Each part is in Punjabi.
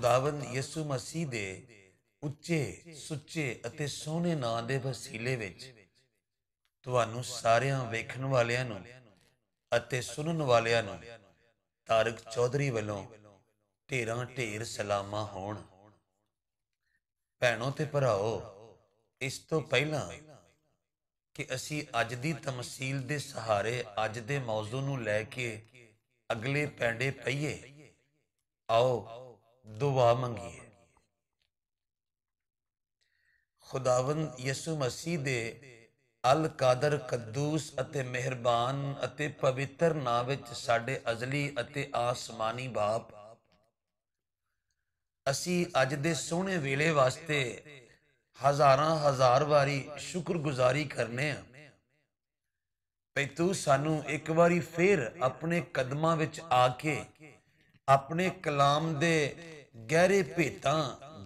ਖੁਦਾਵੰਦ ਯਿਸੂ ਮਸੀਹ ਦੇ ਉੱਚੇ, ਸੁੱਚੇ ਅਤੇ ਸੋਹਣੇ ਨਾਂ ਦੇ ਵਸੀਲੇ ਵਿੱਚ ਤੁਹਾਨੂੰ ਸਾਰਿਆਂ ਵੇਖਣ ਵਾਲਿਆਂ ਨੂੰ ਅਤੇ ਸੁਣਨ ਵਾਲਿਆਂ ਨੂੰ ਤਾਰਕ ਚੌਧਰੀ ਵੱਲੋਂ ਢੇਰਾਂ ਢੇਰ ਸਲਾਮਾਂ ਹੋਣ। ਭੈਣੋ ਤੇ ਭਰਾਓ, ਇਸ ਤੋਂ ਪਹਿਲਾਂ ਕਿ ਅਸੀਂ ਅੱਜ ਦੀ ਤਮਸੀਲ ਦੇ ਸਹਾਰੇ ਅੱਜ ਦੇ ਮੌਜੂ ਨੂੰ ਲੈ ਕੇ ਅਗਲੇ ਪੈਂਡੇ ਪਈਏ ਆਓ ਦੁਆ ਮੰਗੀਏ ਖੁਦਾਵੰਦ ਯਿਸੂ ਮਸੀਹ ਦੇ ਅਲ ਕਾਦਰ ਕਦੂਸ ਅਤੇ ਮਿਹਰਬਾਨ ਅਤੇ ਪਵਿੱਤਰ ਨਾਮ ਵਿੱਚ ਸਾਡੇ ਅਜ਼ਲੀ ਅਤੇ ਆਸਮਾਨੀ ਬਾਪ। ਅਸੀਂ ਅੱਜ ਦੇ ਸੋਹਣੇ ਵੇਲੇ ਵਾਸਤੇ ਹਜ਼ਾਰਾਂ ਹਜ਼ਾਰ ਵਾਰੀ ਸ਼ੁਕਰਗੁਜ਼ਾਰੀ ਕਰਨੇ ਆ। ਭਈ ਤੂੰ ਸਾਨੂੰ ਇੱਕ ਵਾਰੀ ਫੇਰ ਆਪਣੇ ਕਦਮਾਂ ਵਿੱਚ ਆ ਕੇ ਆਪਣੇ ਕਲਾਮ ਦੇ ਗਹਿਰੇ ਭੇਤਾਂ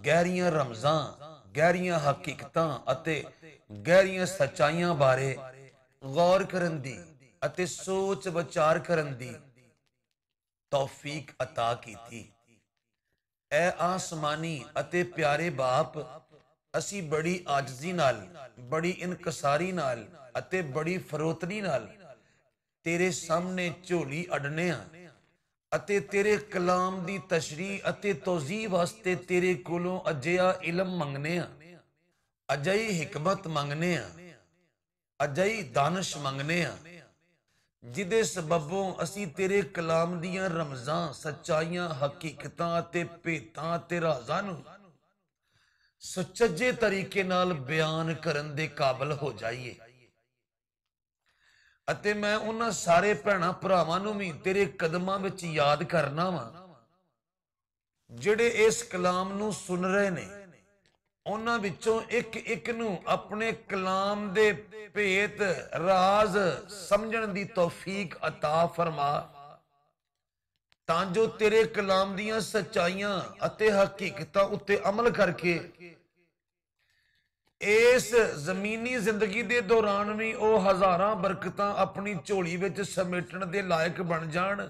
ਗਹਿਰੀਆਂ ਰਮਜ਼ਾਂ ਗਹਿਰੀਆਂ ਹਕੀਕਤਾਂ ਅਤੇ ਗਹਿਰੀਆਂ ਸੱਚਾਈਆਂ ਬਾਰੇ ਗੌਰ ਕਰਨ ਦੀ ਅਤੇ ਸੋਚ ਵਿਚਾਰ ਕਰਨ ਦੀ ਤੌਫੀਕ عطا ਕੀਤੀ ਐ ਆਸਮਾਨੀ ਅਤੇ ਪਿਆਰੇ ਬਾਪ ਅਸੀਂ ਬੜੀ ਆਜਜ਼ੀ ਨਾਲ ਬੜੀ ਇਨਕਸਾਰੀ ਨਾਲ ਅਤੇ ਬੜੀ ਫਰੋਤਨੀ ਨਾਲ ਤੇਰੇ ਸਾਹਮਣੇ ਝੋਲੀ ਅਡਨੇ ਆ ਅਤੇ ਤੇਰੇ ਕਲਾਮ ਦੀ ਤਸ਼ਰੀਹ ਅਤੇ ਤੌਜ਼ੀਹ ਵਾਸਤੇ ਤੇਰੇ ਕੋਲੋਂ ਅਜਿਹਾ ਇਲਮ ਮੰਗਨੇ ਆ। ਅਜਿਹੀ ਹਕਮਤ ਮੰਗਨੇ ਆ। ਅਜਿਹੀ ਦਾਨਸ਼ ਮੰਗਨੇ ਆ। ਜਿਹਦੇ ਸਬਬੋਂ ਅਸੀਂ ਤੇਰੇ ਕਲਾਮ ਦੀਆਂ ਰਮਜ਼ਾਂ, ਸੱਚਾਈਆਂ, ਹਕੀਕਤਾਂ ਤੇ ਭੇਤਾਂ ਤੇ ਰਾਜ਼ਾਂ ਨੂੰ ਸੁਚੱਜੇ ਤਰੀਕੇ ਨਾਲ ਬਿਆਨ ਕਰਨ ਦੇ ਕਾਬਲ ਹੋ ਜਾਈਏ। ਅਤੇ ਮੈਂ ਉਹਨਾਂ ਸਾਰੇ ਭੈਣਾ ਭਰਾਵਾਂ ਨੂੰ ਵੀ ਤੇਰੇ ਕਦਮਾਂ ਵਿੱਚ ਯਾਦ ਕਰਨਾ ਵਾਂ ਜਿਹੜੇ ਇਸ ਕਲਾਮ ਨੂੰ ਸੁਣ ਰਹੇ ਨੇ ਉਹਨਾਂ ਵਿੱਚੋਂ ਇੱਕ ਇੱਕ ਨੂੰ ਆਪਣੇ ਕਲਾਮ ਦੇ ਭੇਤ ਰਾਜ਼ ਸਮਝਣ ਦੀ ਤੌਫੀਕ عطا ਫਰਮਾ ਤਾਂ ਜੋ ਤੇਰੇ ਕਲਾਮ ਦੀਆਂ ਸੱਚਾਈਆਂ ਅਤੇ ਹਕੀਕਤਾਂ ਉੱਤੇ ਅਮਲ ਕਰਕੇ ਇਸ ਜ਼ਮੀਨੀ ਜ਼ਿੰਦਗੀ ਦੇ ਦੌਰਾਨ ਵੀ ਉਹ ਹਜ਼ਾਰਾਂ ਬਰਕਤਾਂ ਆਪਣੀ ਝੋਲੀ ਵਿੱਚ ਸਮੇਟਣ ਦੇ ਲਾਇਕ ਬਣ ਜਾਣ।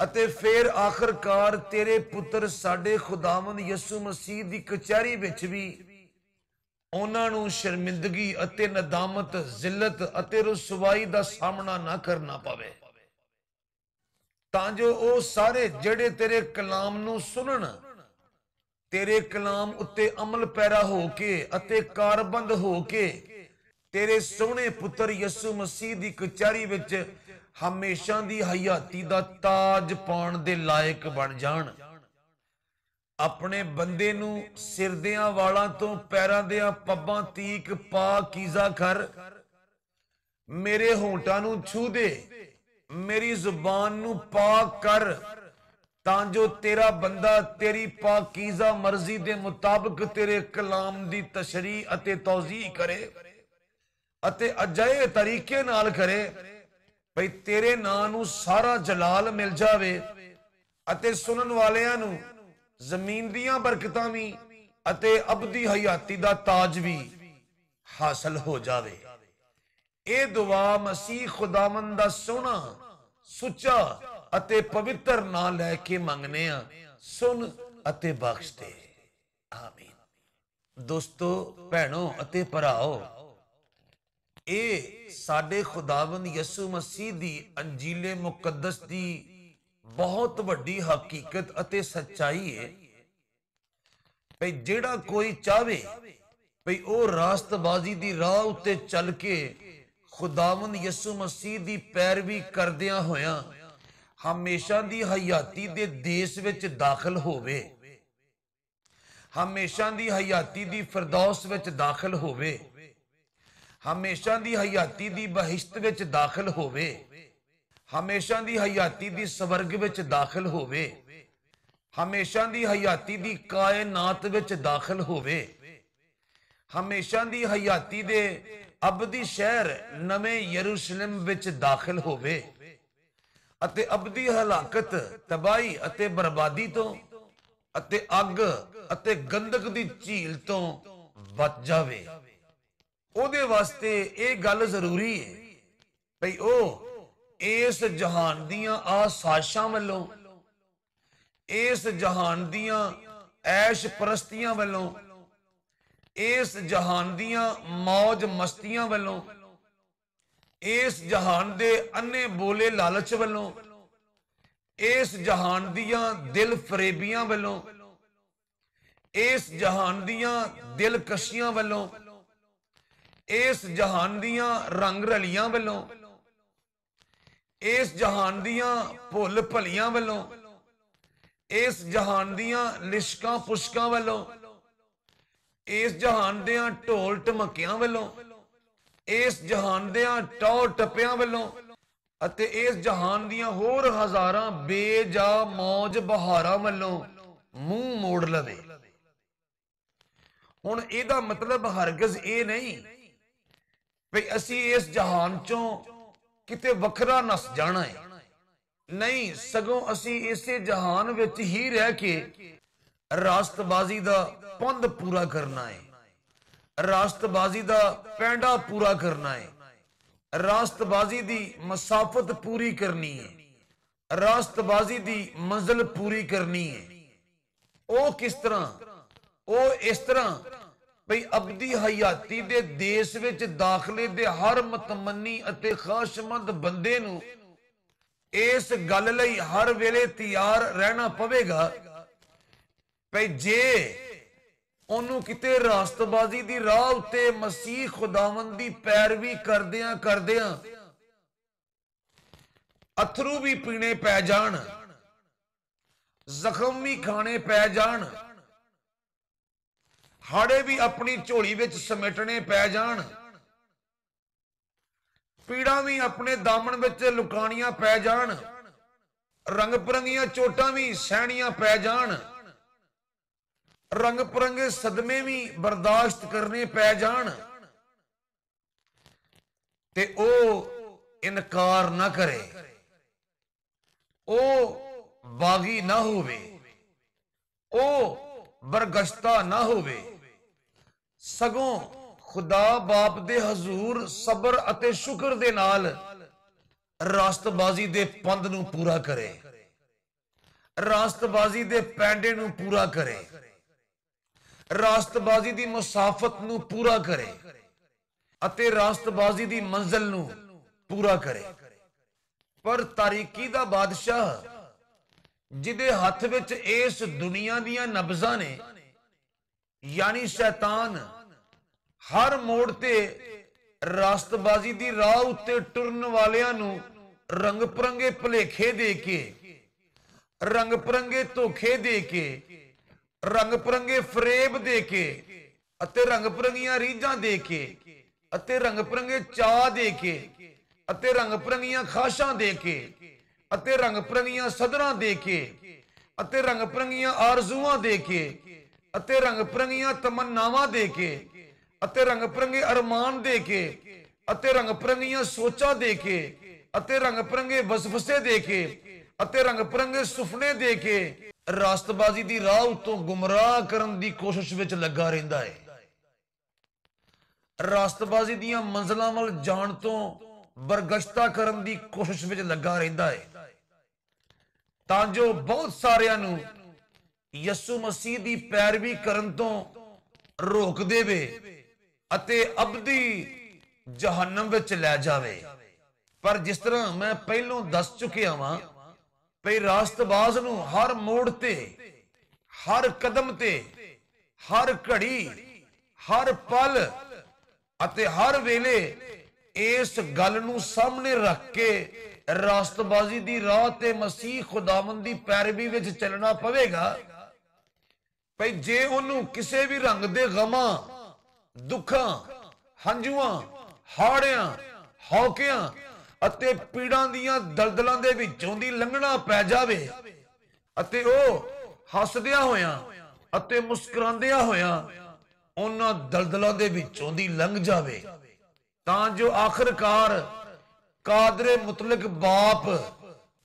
ਅਤੇ ਫਿਰ ਆਖਰਕਾਰ ਤੇਰੇ ਪੁੱਤਰ ਸਾਡੇ ਖੁਦਾਵੰਦ ਯਿਸੂ ਮਸੀਹ ਦੀ ਕਚਹਿਰੀ ਵਿੱਚ ਵੀ ਉਹਨਾਂ ਨੂੰ ਸ਼ਰਮਿੰਦਗੀ ਅਤੇ ਨਦਾਮਤ, ਜ਼ਿਲਤ ਅਤੇ ਰਸਵਾਈ ਦਾ ਸਾਹਮਣਾ ਨਾ ਕਰਨਾ ਪਵੇ। ਤਾਂ ਜੋ ਉਹ ਸਾਰੇ ਜਿਹੜੇ ਤੇਰੇ ਕਲਾਮ ਨੂੰ ਸੁਣਨ ਤੇਰੇ ਕਲਾਮ ਉੱਤੇ ਅਮਲ ਪੈਰਾ ਹੋ ਕੇ ਅਤੇ ਕਾਰਬੰਦ ਹੋ ਕੇ ਤੇਰੇ ਸੋਹਣੇ ਪੁੱਤਰ ਯਿਸੂ ਮਸੀਹ ਦੀ ਕਚਹਿਰੀ ਵਿੱਚ ਹਮੇਸ਼ਾ ਦੀ ਹਯਾਤੀ ਦਾ ਤਾਜ ਪਾਉਣ ਦੇ ਲਾਇਕ ਬਣ ਜਾਣ। ਆਪਣੇ ਬੰਦੇ ਨੂੰ ਸਿਰਦਿਆਂ ਵਾਲਾਂ ਤੋਂ ਪੈਰਾਂ ਦਿਆਂ ਪੱਬਾਂ ਤੀਕ ਪਾ ਕੀਜ਼ਾ ਕਰ, ਮੇਰੇ ਹੋਂਟਾਂ ਨੂੰ ਛੂ ਦੇ, ਮੇਰੀ ਜ਼ੁਬਾਨ ਨੂੰ ਪਾਕ ਕਰ। ਤਾਂ ਜੋ ਤੇਰਾ ਬੰਦਾ ਤੇਰੀ ਪਾਕੀਜ਼ਾ ਮਰਜ਼ੀ ਦੇ ਮੁਤਾਬਕ ਤੇਰੇ ਕਲਾਮ ਦੀ ਤਸ਼ਰੀਹ ਅਤੇ ਤੌਜ਼ੀਹ ਕਰੇ ਅਤੇ ਅਜਿਹੇ ਤਰੀਕੇ ਨਾਲ ਕਰੇ, ਭਈ ਤੇਰੇ ਨਾਂ ਨੂੰ ਸਾਰਾ ਜਲਾਲ ਮਿਲ ਜਾਵੇ ਅਤੇ ਸੁਣਨ ਵਾਲਿਆਂ ਨੂੰ ਜ਼ਮੀਨ ਦੀਆਂ ਬਰਕਤਾਂ ਵੀ ਅਤੇ ਅਬਦੀ ਹਯਾਤੀ ਦਾ ਤਾਜ ਵੀ ਹਾਸਲ ਹੋ ਜਾਵੇ। ਇਹ ਦੁਆ ਮਸੀਹ ਖੁਦਾਵੰਦ ਦਾ ਸੋਹਣਾ, ਸੁੱਚਾ ਅਤੇ ਪਵਿੱਤਰ ਨਾਂ ਲੈ ਕੇ ਮੰਗਨੇ ਆ, ਸੁਣ ਅਤੇ ਬਖਸ਼ ਦੇ। ਆਮੀਨ। ਦੋਸਤੋ, ਭੈਣੋ ਅਤੇ ਭਰਾਓ, ਇਹ ਸਾਡੇ ਖੁਦਾਵੰਦ ਯਿਸੂ ਮਸੀਹ ਦੀ ਅੰਜੀਲੇ ਮੁਕੱਦਸ ਦੀ ਬਹੁਤ ਵੱਡੀ ਹਕੀਕਤ ਅਤੇ ਸੱਚਾਈ ਹੈ ਭਈ ਜਿਹੜਾ ਕੋਈ ਚਾਵੇ ਭਈ ਉਹ ਰਾਸਤਬਾਜ਼ੀ ਦੀ ਰਾਹ ਉੱਤੇ ਚੱਲ ਕੇ ਖੁਦਾਵੰਦ ਯਿਸੂ ਮਸੀਹ ਦੀ ਪੈਰਵੀ ਕਰਦਿਆਂ ਹੋਇਆਂ ਹਮੇਸ਼ਾ ਦੀ ਹਯਾਤੀ ਦੇ ਦੇਸ਼ ਵਿੱਚ ਦਾਖਲ ਹੋਵੇ। ਹਮੇਸ਼ਾ ਦੀ ਹਯਾਤੀ ਦੀ ਫਿਰਦੌਸ ਵਿੱਚ ਦਾਖਲ ਹੋਵੇ। ਹਮੇਸ਼ਾ ਦੀ ਹਯਾਤੀ ਦੀ ਬਹਿਸ਼ਤ ਵਿੱਚ ਦਾਖਲ ਹੋਵੇ। ਹਮੇਸ਼ਾ ਦੀ ਹਯਾਤੀ ਦੀ ਸਵਰਗ ਵਿੱਚ ਦਾਖਲ ਹੋਵੇ। ਹਮੇਸ਼ਾ ਦੀ ਹਯਾਤੀ ਦੀ ਕਾਇਨਾਤ ਵਿੱਚ ਦਾਖਲ ਹੋਵੇ। ਹਮੇਸ਼ਾ ਦੀ ਹਯਾਤੀ ਦੇ ਅਬਦੀ ਸ਼ਹਿਰ ਨਵੇਂ ਯਰੂਸ਼ਲਮ ਵਿੱਚ ਦਾਖਲ ਹੋਵੇ। ਅਤੇ ਅਬਦੀ ਹਲਾਕਤ ਤਬਾਹੀ ਅਤੇ ਬਰਬਾਦੀ ਤੋਂ ਅਤੇ ਅੱਗ ਅਤੇ ਗੰਧਕ ਦੀ ਝੀਲ ਤੋਂ ਬਚ ਜਾਵੇ। ਉਹਦੇ ਵਾਸਤੇ ਇਹ ਗੱਲ ਜ਼ਰੂਰੀ ਹੈ ਭਈ ਉਹ ਇਸ ਜਹਾਨ ਦੀਆਂ ਆਸਾਸ਼ਾਂ ਵੱਲੋਂ, ਇਸ ਜਹਾਨ ਦੀਆਂ ਐਸ਼ ਪ੍ਰਸਤੀਆਂ ਵੱਲੋਂ, ਇਸ ਜਹਾਨ ਦੀਆਂ ਮौज ਮਸਤੀਆਂ ਵੱਲੋਂ ਇਸ ਜਹਾਨ ਦੇ ਅੰਨੇ ਬੋਲੇ ਲਾਲਚ ਵੱਲੋਂ, ਇਸ ਜਹਾਨ ਦੀਆਂ ਦਿਲ ਫਰੇਬੀਆਂ ਵੱਲੋਂ, ਇਸ ਜਹਾਨ ਦੀਆਂ ਦਿਲ ਕਸ਼ੀਆਂ ਵੱਲੋਂ, ਇਸ ਜਹਾਨ ਦੀਆਂ ਰੰਗ ਰਲੀਆਂ ਵੱਲੋਂ, ਇਸ ਜਹਾਨ ਦੀਆਂ ਭੁੱਲ ਭਲੀਆਂ ਵੱਲੋਂ, ਇਸ ਜਹਾਨ ਦੀਆਂ ਲਿਸ਼ਕਾਂ ਪੁਸ਼ਕਾਂ ਵੱਲੋਂ, ਇਸ ਜਹਾਨ ਦੀਆਂ ਢੋਲ ਢਮਕਿਆਂ ਵੱਲੋਂ ਇਸ ਜਹਾਨ ਦੀਆਂ ਟੌਰ ਟੱਪਿਆਂ ਵੱਲੋਂ ਅਤੇ ਇਸ ਜਹਾਨ ਦੀਆਂ ਹੋਰ ਹਜ਼ਾਰਾਂ ਬੇਜਾ ਮੌਜ ਬਹਾਰਾਂ ਵੱਲੋਂ ਮੂੰਹ ਮੋੜ ਲਵੇ। ਹੁਣ ਇਹਦਾ ਮਤਲਬ ਹਰਗਜ਼ ਇਹ ਨਹੀਂ ਵੀ ਅਸੀਂ ਇਸ ਜਹਾਨ ਚੋਂ ਕਿਤੇ ਵੱਖਰਾ ਨਸ ਜਾਣਾ ਹੈ। ਨਹੀਂ, ਸਗੋਂ ਅਸੀਂ ਇਸੇ ਜਹਾਨ ਵਿੱਚ ਹੀ ਰਹਿ ਕੇ ਰਾਸਤਬਾਜ਼ੀ ਦਾ ਪੰਧ ਪੂਰਾ ਕਰਨਾ ਹੈ। ਰਾਸਤਬਾਜ਼ੀ ਦਾ ਪੈਂਡਾ ਪੂਰਾ ਕਰਨਾ ਹੈ। ਰਾਸਤਬਾਜ਼ੀ ਦੀ ਮਸਾਫਤ ਪੂਰੀ ਕਰਨੀ ਹੈ। ਰਾਸਤਬਾਜ਼ੀ ਦੀ ਮੰਜ਼ਲ ਪੂਰੀ ਕਰਨੀ ਹੈ। ਉਹ ਕਿਸ ਤਰ੍ਹਾਂ? ਉਹ ਇਸ ਤਰ੍ਹਾਂ ਭਈ ਅਬਦੀ ਹਯਾਤੀ ਦੇ ਦੇਸ਼ ਵਿੱਚ ਦਾਖਲੇ ਦੇ ਹਰ ਮਤਮੰਨੀ ਅਤੇ ਖਾਸ਼ਮੰਦ ਬੰਦੇ ਨੂੰ ਇਸ ਗੱਲ ਲਈ ਹਰ ਵੇਲੇ ਤਿਆਰ ਰਹਿਣਾ ਪਵੇਗਾ। ਭਈ ਜੇ ਉਹਨੂੰ ਕਿਤੇ ਰਾਸਤਬਾਜ਼ੀ ਦੀ ਰਾਹ ਉੱਤੇ ਮਸੀਹ ਖੁਦਾਵੰਦ ਦੀ ਪੈਰਵੀ ਕਰਦਿਆਂ ਕਰਦਿਆਂ ਅਥਰੂ ਵੀ ਪੀਣੇ ਪੈ ਜਾਣ, ਜ਼ਖਮ ਵੀ ਖਾਣੇ ਪੈ ਜਾਣ, ਹਾੜੇ ਵੀ ਆਪਣੀ ਝੋਲੀ ਵਿੱਚ ਸਮੇਟਣੇ ਪੈ ਜਾਣ, ਪੀੜਾਂ ਵੀ ਆਪਣੇ ਦਾਮਨ ਵਿੱਚ ਲੁਕਾਣੀਆਂ ਪੈ ਜਾਣ, ਰੰਗ ਪਰੰਗੀਆਂ ਚੋਟਾਂ ਵੀ ਸਹਿਣੀਆਂ ਪੈ ਜਾਣ। ਰੰਗ ਪਰੰਗੇ ਸਦਮੇ ਵੀ ਬਰਦਾਸ਼ਤ ਕਰਨੇ ਪੈ ਜਾਣ ਤੇ ਉਹ ਇਨਕਾਰ ਨਾ ਕਰੇ। ਉਹ ਬਾਗੀ ਨਾ ਹੋਵੇ। ਉਹ ਬਰਗਸ਼ਤਾ ਨਾ ਹੋਵੇ। ਸਗੋਂ ਖੁਦਾ ਬਾਪ ਦੇ ਹਜ਼ੂਰ ਸਬਰ ਅਤੇ ਸ਼ੁਕਰ ਦੇ ਨਾਲ ਰਾਸਤਬਾਜ਼ੀ ਦੇ ਪੰਧ ਨੂੰ ਪੂਰਾ ਕਰੇ। ਰਾਸਤਬਾਜ਼ੀ ਦੇ ਪੈਂਡੇ ਨੂੰ ਪੂਰਾ ਕਰੇ। ਰਾਸਤਬਾਜ਼ੀ ਦੀ ਮੁਸਾਫਤ ਨੂੰ ਪੂਰਾ ਕਰੇ ਅਤੇ ਰਾਸਤਬਾਜ਼ੀ ਦੀ ਮੰਜ਼ਲ ਨੂੰ ਪੂਰਾ ਕਰੇ। ਪਰ ਤਾਰੀਕੀ ਦਾ ਬਾਦਸ਼ਾਹ, ਜਿਹਦੇ ਹੱਥ ਵਿੱਚ ਇਸ ਦੁਨੀਆ ਦੀਆਂ ਨਬਜ਼ਾਂ ਨੇ, ਯਾਨੀ ਸ਼ੈਤਾਨ, ਹਰ ਮੋੜ ਤੇ ਰਾਸਤਬਾਜ਼ੀ ਦੀ ਰਾਹ ਉੱਤੇ ਟੁਰਨ ਵਾਲਿਆਂ ਨੂੰ ਰੰਗ ਪਰੰਗੇ ਭਲੇਖੇ ਦੇ ਕੇ ਰੰਗ ਪਰੰਗੇ ਧੋਖੇ ਦੇ ਕੇ ਰੰਗ ਪਰੰਗੇ ਫਰੇਬ ਦੇ ਕੇ ਅਤੇ ਰੰਗ ਪਰੰਗੀਆਂ ਰੀਝਾਂ ਦੇ ਕੇ ਅਤੇ ਰੰਗ ਪਰੰਗੇ ਚਾਹ ਦੇ ਕੇ ਅਤੇ ਰੰਗ ਪਰੰਗੀਆਂ ਖਾਸ਼ਾਂ ਦੇ ਕੇ ਅਤੇ ਰੰਗ ਪਰੰਗੀਆਂ ਸਦਰਾਂ ਦੇ ਕੇ ਅਤੇ ਰੰਗ ਪਰੰਗੀਆਂ ਆਰਜ਼ੂਆਂ ਦੇ ਕੇ ਅਤੇ ਰੰਗ ਪਰੰਗੀਆਂ ਤਮੰਨਾਵਾਂ ਦੇ ਕੇ ਅਤੇ ਰੰਗ ਪਰੰਗੇ ਅਰਮਾਨ ਦੇ ਕੇ ਅਤੇ ਰੰਗ ਪਰੰਗੀਆਂ ਸੋਚਾਂ ਦੇ ਕੇ ਅਤੇ ਰੰਗ ਪਰੰਗੇ ਵਸਵਸੇ ਦੇ ਕੇ ਅਤੇ ਰੰਗ ਪਰੰਗੇ ਸੁਪਨੇ ਦੇ ਕੇ ਰਾਸਤਬਾਜ਼ੀ ਦੀ ਰਾਹ ਉਤੋਂ ਗੁੰਮਰਾਹ ਕਰਨ ਦੀ ਕੋਸ਼ਿਸ਼ ਵਿੱਚ ਲੱਗਾ ਰਹਿੰਦਾ ਹੈ। ਰਾਸਤਬਾਜ਼ੀ ਦੀਆਂ ਮੰਜ਼ਲਾਂ ਵੱਲ ਜਾਣ ਤੋਂ ਬਰਗਸ਼ਤਾ ਕਰਨ ਦੀ ਕੋਸ਼ਿਸ਼ ਵਿੱਚ ਲੱਗਾ ਰਹਿੰਦਾ ਹੈ। ਤਾਂ ਜੋ ਬਹੁਤ ਸਾਰਿਆਂ ਨੂੰ ਯਿਸੂ ਮਸੀਹ ਦੀ ਪੈਰਵੀ ਕਰਨ ਤੋਂ ਰੋਕ ਦੇਵੇ ਅਤੇ ਅਬਦੀ ਜਹੰਨਮ ਵਿੱਚ ਲੈ ਜਾਵੇ। ਪਰ ਜਿਸ ਤਰ੍ਹਾਂ ਮੈਂ ਪਹਿਲਾਂ ਦੱਸ ਚੁੱਕਿਆ ਵਾਂ ਭਈ ਰਾਸਤਬਾਜ਼ ਨੂੰ ਹਰ ਮੋੜ ਤੇ, ਹਰ ਕਦਮ ਤੇ, ਹਰ ਘੜੀ, ਹਰ ਪਲ ਅਤੇ ਹਰ ਵੇਲੇ ਇਸ ਗੱਲ ਨੂੰ ਸਾਹਮਣੇ ਰੱਖ ਕੇ ਰਾਸਤਬਾਜ਼ੀ ਦੀ ਰਾਹ ਤੇ ਮਸੀਹ ਖੁਦਾਵੰਦ ਦੀ ਪੈਰਵੀ ਵਿੱਚ ਚੱਲਣਾ ਪਵੇਗਾ। ਭਈ ਜੇ ਉਹਨੂੰ ਕਿਸੇ ਵੀ ਰੰਗ ਦੇ ਗਮਾਂ, ਦੁੱਖਾਂ, ਹੰਝੂਆਂ, ਹਾੜਿਆਂ, ਹੌਕਿਆਂ ਅਤੇ ਪੀੜਾਂ ਦੀਆਂ ਦਲਦਲਾਂ ਦੇ ਵਿੱਚੋਂ ਦੀ ਲੰਘਣਾ ਪੈ ਜਾਵੇ। ਅਤੇ ਉਹ ਹੱਸਦਿਆਂ ਹੋਇਆਂ ਅਤੇ ਮੁਸਕਰਾਉਂਦਿਆਂ ਹੋਇਆਂ ਉਹਨਾਂ ਦਲਦਲਾਂ ਦੇ ਵਿੱਚੋਂ ਦੀ ਲੰਘ ਜਾਵੇ। ਤਾਂ ਜੋ ਆਖਰਕਾਰ ਕਾਦਰੇ ਮੁਤਲਕ ਬਾਪ